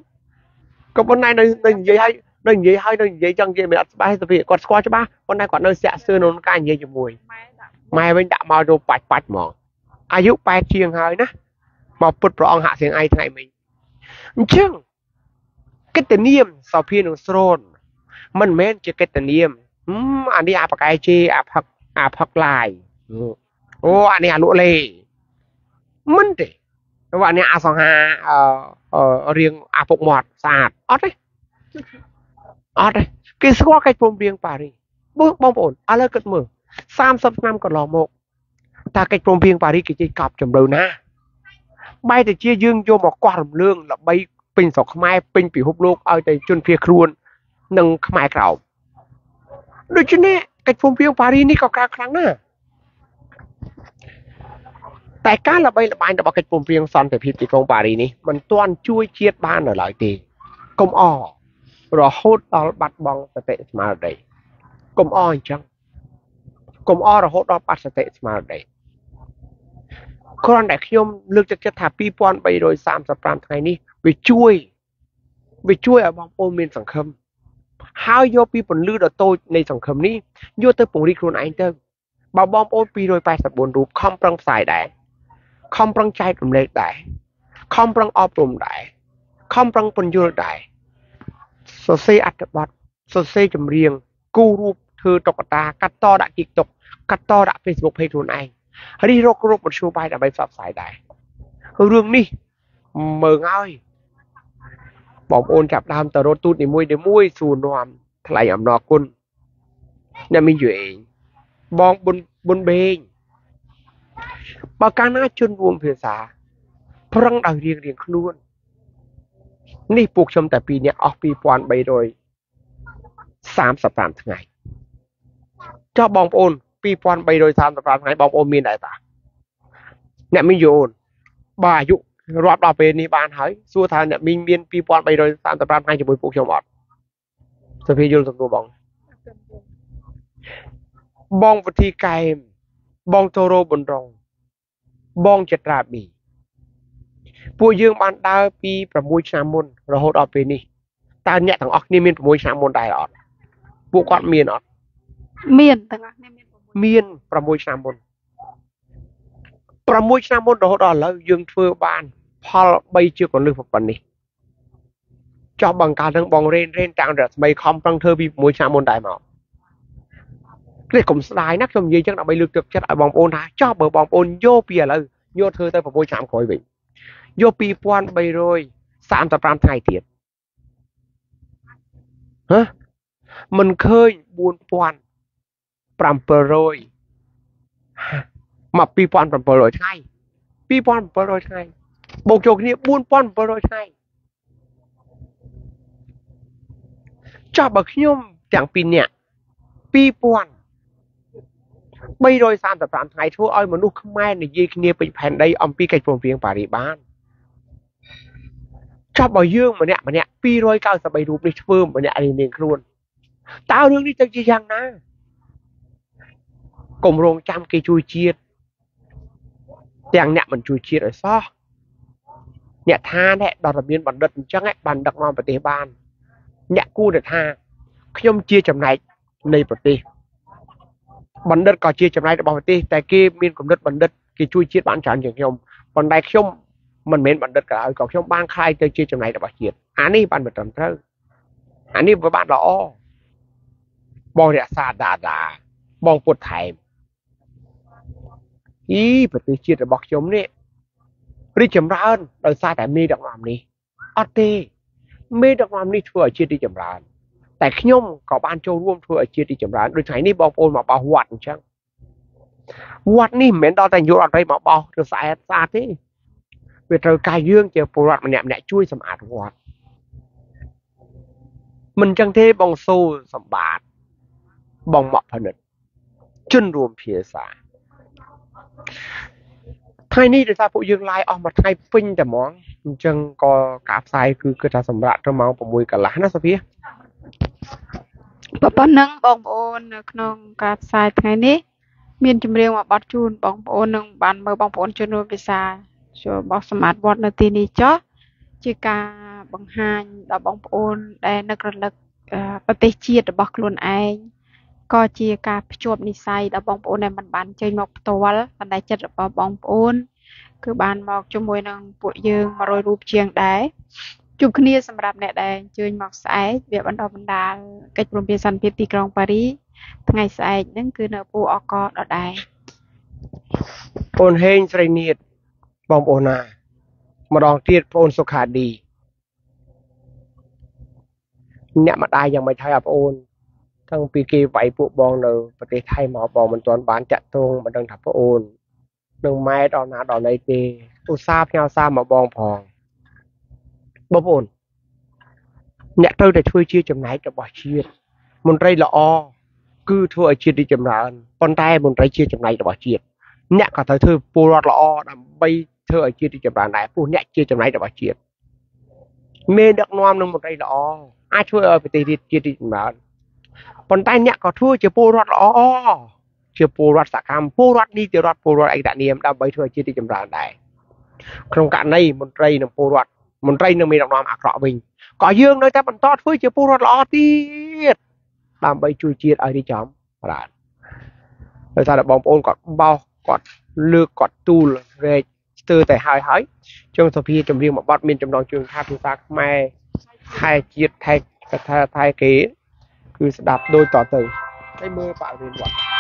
ក៏ប៉ុន្តែនៅនៅនិយាយឲ្យនៅនិយាយឲ្យនៅនិយាយចង់និយាយមិនអត់ច្បាស់ទេគាត់ស្គាល់ច្បាស់ប៉ុន្តែគាត់នៅសាក់សឿនក្នុងការនិយាយជាមួយម៉ែ វិញដាក់មកទៅបាច់បាច់ហ្មងអាយុ8ជាងហើយណាមកពុតព្រះអង្គហាក់សៀងឯថ្ងៃមិញអញ្ចឹងកិត្តិនាមសោភានឹងស្រនមិនមែនជាកិត្តិនាមអានេះអាបកែជេអាផឹកអាផឹកឡាយអូអានេះអាលក់លេមិនទេព្រោះអានេះអាសង្ហាអឺរៀងអាពុកមាត់ស្អាតអត់ទេអត់ទេគេស្គាល់កិច្ចព្រមព្រៀងប៉ារីមើលបងប្អូនឥឡូវគិតមើល 30ឆ្នាំកន្លងមកតើកិច្ចព្រមព្រៀងប៉ារីគេជិះកប់ជម្រៅណាបែរទៅជាយើងយកមកកោះរំលើងល្បីពេញស្រុកខ្មែរពេញពិភពលោកឲ្យតែជនភៀសខ្លួននិងខ្មែរក្រោមដូច្នេះកិច្ចព្រមព្រៀងប៉ារីនេះក៏ក្រាខ្លាំងណាស់តែការល្បីល្បាញរបស់កិច្ចព្រមព្រៀងសន្តិភាពទីក្រុងប៉ារីនេះមិនទាន់ជួយជាតិបាននៅឡើយទេកុំអរហូតដល់បាត់បង់សតិស្មារតីកុំអអញ្ចឹង កុំអរហូតដល់បាត់សតិស្មារតីគ្រាន់តែខ្ញុំលើកទឹកចិត្តថា2335ថ្ងៃនេះវាជួយវាជួយឲ្យបងប្អូនមានសង្ឃឹមហើយយកពីពន្លឺដ៏តូចនៃសង្ឃឹមនេះយកទៅពង្រីកខ្លួនឯងទៅបើបងប្អូន284រូបខំប្រឹងផ្សាយដែរខំប្រឹងចែករំលែកដែរខំប្រឹងអប់រំដែរខំប្រឹងពន្យល់ដែរសរសេរអត្ថបទសរសេរចម្រៀងគូរូបធ្វើតុក្កតាកាត់តដាក់ TikTok កាត់តដាក់ Facebook page ខ្លួនឯងរិះរករូបមធ្យោបាយដើម្បីផ្សព្វផ្សាយដែររឿងនេះមើងហើយបងប្អូនចាប់ដើមទៅរត់ទូតនីមួយនីមួយសួរនាំថ្លៃអំណរគុណអ្នកមីងយូអេងបងប៊ុនប៊ុនបេងបើកាលណាជនរួមភាសា ប្រឹងដោយរៀងរៀងខ្លួននេះពួកខ្ញុំតែពីរនាក់អស់2335ថ្ងៃចុះបងប្អូន 2335ថ្ងៃបងប្អូនមានដែរតាអ្នកមីងយូអូនបើអាយុរាប់ដល់ពេលនេះបានហើយសួរថាអ្នកមីងមាន2335ថ្ងៃជាមួយពួកខ្ញុំអត់សុភាយល់សំណួរបងបងវិធីកែមបងតូរ៉ូប៊ុនរងបងចត្រាប៊ីពួកយើងបានដើរពី6ឆ្នាំមុនរហូតដល់ពេលនេះតើអ្នកទាំងអស់គ្នាមាន6ឆ្នាំមុនដែរអត់ពួកគាត់មានអត់មានទាំងអស់គ្នា មានមាន6ឆ្នាំមុន6ឆ្នាំមុនរហូតដល់ឥឡូវយើងធ្វើបាន ផល3ជាកលឹះប៉ុណ្នេះចោះបង្កើតនឹងបងរេនរេនតាំងរស្មីខំប្រឹងធ្វើពី6ឆ្នាំមុនដែរមកនេះកុំស្ដាយណាខ្ញុំនិយាយចឹងដើម្បីលើកទឹកចិត្តឲ្យបងប្អូនថាចោះបើបងប្អូនយកពីឥឡូវយកធ្វើទៅ6ឆ្នាំក្រោយវិញយក2335ថ្ងៃទៀតហ៎មិនឃើញ 4700មក2700ថ្ងៃ2700ថ្ងៃបូកចូលគ្នា4700ថ្ងៃចុះបើខ្ញុំទាំងពីរនាក់2000 335ថ្ងៃធ្វើឲ្យមនុស្សខ្មែរនិយាយគ្នាពេញផែនដីអំពីកិច្ចព្រមព្រៀងប៉ារីបានចាប់បើយើងម្នាក់ម្នាក់293រូបនេះធ្វើម្នាក់រៀងៗខ្លួនតើរឿងនេះទៅជាយ៉ាងណា កុំរងចាំគេជួយជាតិទាំងអ្នកមិនជួយជាតិឲ្យសោះអ្នកថាអ្នកដល់មានបណ្ឌិតអញ្ចឹងបានដឹកនាំប្រទេសបាន អ្នកគួរតែថាខ្ញុំជាចំណែកនៃប្រទេសបណ្ឌិតក៏ជាចំណែករបស់ប្រទេសតែគេមានគំនិតបណ្ឌិតគេជួយជាតិបានច្រើនជាងខ្ញុំប៉ុន្តែខ្ញុំមិនមែនបណ្ឌិតក៏ហើយក៏ខ្ញុំបានខ្លាយទៅជាចំណែករបស់ជាតិអានេះបានមិនត្រឹមត្រូវអានេះវាបានល្អបងរក្សាដាដាបងពុតថែម អីប្រទេសជាតិរបស់ខ្ញុំនេះរីកចម្រើនដោយសារតែមេដឹកនាំនេះអត់ទេមេដឹកនាំនេះធ្វើឲ្យជាតិរីកចម្រើន តែខ្ញុំក៏បានចូលរួមធ្វើឲ្យជាតិរីកចម្រើនដូចថ្ងៃនេះបងប្អូនមកបោះវត្តអញ្ចឹងវត្តនេះមិនមែនដល់តែយកអត់ទៅមកបោះទៅស្អាតស្អាតទេវាត្រូវការយើងជាពលរដ្ឋម្នាក់ម្នាក់ជួយសម្អាតវត្តមិនចឹងទេបងសូសម្បត្តិបងមកផលិតជនរួមភាសា ថ្ងៃនេះដោយសារពួកយើងឡាយអស់មួយថ្ងៃពេញតែហ្មងអញ្ចឹងក៏ការផ្សាយគឺគិតថាសម្រាប់ទៅម៉ោង6កន្លះណាសូភីប៉ុណ្ណឹងបងប្អូននៅក្នុងការផ្សាយថ្ងៃនេះ មានចម្រៀងមួយបទជូនបងប្អូននឹងបានមើលបងប្អូនជនរួមភាសាចូលបោះសម្បត្តិវត្តនៅទីនេះចោះជាការបង្ហាញដល់បងប្អូនដែលនឹករលឹកប្រទេសជាតិរបស់ខ្លួនឯង ក៏ជាការភ្ជាប់និស្ស័យដល់បងប្អូនដែលមិនបានចេញមកផ្ទាល់ប៉ុន្តែចិត្តរបស់បងប្អូន គឺបានមកជាមួយនឹងពួកយើង100រូបជាងដែរជួបគ្នាសម្រាប់អ្នកដែលអញ្ជើញមកស្អែកវាបណ្ដុះបណ្ដាលកិច្ចព្រមព្រៀងសន្តិភាពទីក្រុងប៉ារីថ្ងៃស្អែកហ្នឹងគឺនៅពូអកដដែលអូនហេងស្រីនៀតបងប្អូនណាម្ដងទៀតបងអូនសុខាឌីអ្នកម្ដាយយ៉ាងមិនថៃអបងប្អូន តាំងពីគេវាយពួកបងនៅប្រទេសថៃមកបងមិនទាន់បានតាក់ទងមិនដឹងថាបងអូននឹងម៉ែដល់ណាដល់ណីទេឧស្សាហ៍ផ្ញើសារមកបងផងបងប្អូនអ្នកត្រូវតែធ្វើជាចំណែករបស់ជាតិមន្ត្រីល្អគឺធ្វើឲ្យជាតិរីកចម្រើនប៉ុន្តែមន្ត្រីជាចំណែករបស់ជាតិអ្នកក៏ត្រូវធ្វើពលរដ្ឋល្អដើម្បីធ្វើឲ្យជាតិរីកចម្រើនដែរព្រោះអ្នកជាចំណៃរបស់ជាតិមេដឹកនាំនឹងមន្ត្រីល្អអាចធ្វើឲ្យប្រទេសជាតិរីកចម្រើន ប៉ុន្តែអ្នកក៏ធ្វើជាពលរដ្ឋល្អជាពលរដ្ឋសកម្មពលរដ្ឋនីតិរដ្ឋពលរដ្ឋឯកតនាមដើម្បីធ្វើឲ្យជាតិរីកចម្រើនដែរក្នុងករណីមន្ត្រីនិងពលរដ្ឋមន្ត្រីនិងមេដឹកនាំអាក្រក់វិញក៏យើងនៅតែបន្តធ្វើជាពលរដ្ឋល្អទៀតដើម្បីជួយជាតិឲ្យរីកចម្រើនដោយសារតែបងប្អូនគាត់បោសគាត់លើកគាត់ទូលរែកស្ទើរតែហើយហើយចឹងសុភាចម្រៀងមួយបទមានចំណងជើងថាភាសាខ្មែរថែជាតិថែកថាថែគេ គឺស្ដាប់ដូចតទៅហើយមើលបរិវេណវត្ត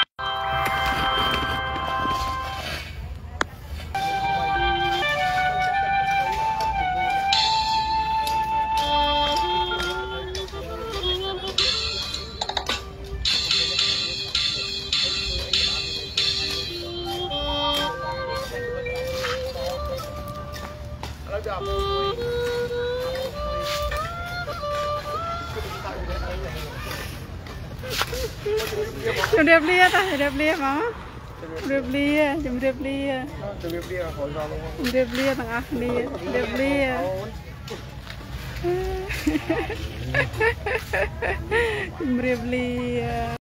ជំរាបលាតាជំរាបលាហ្មងជំរាបលាជំរាបលាជំរាបលាអរគុណដល់លោកជំរាបលាទាំងអស់គ្នាជំរាបលាជំរាបលា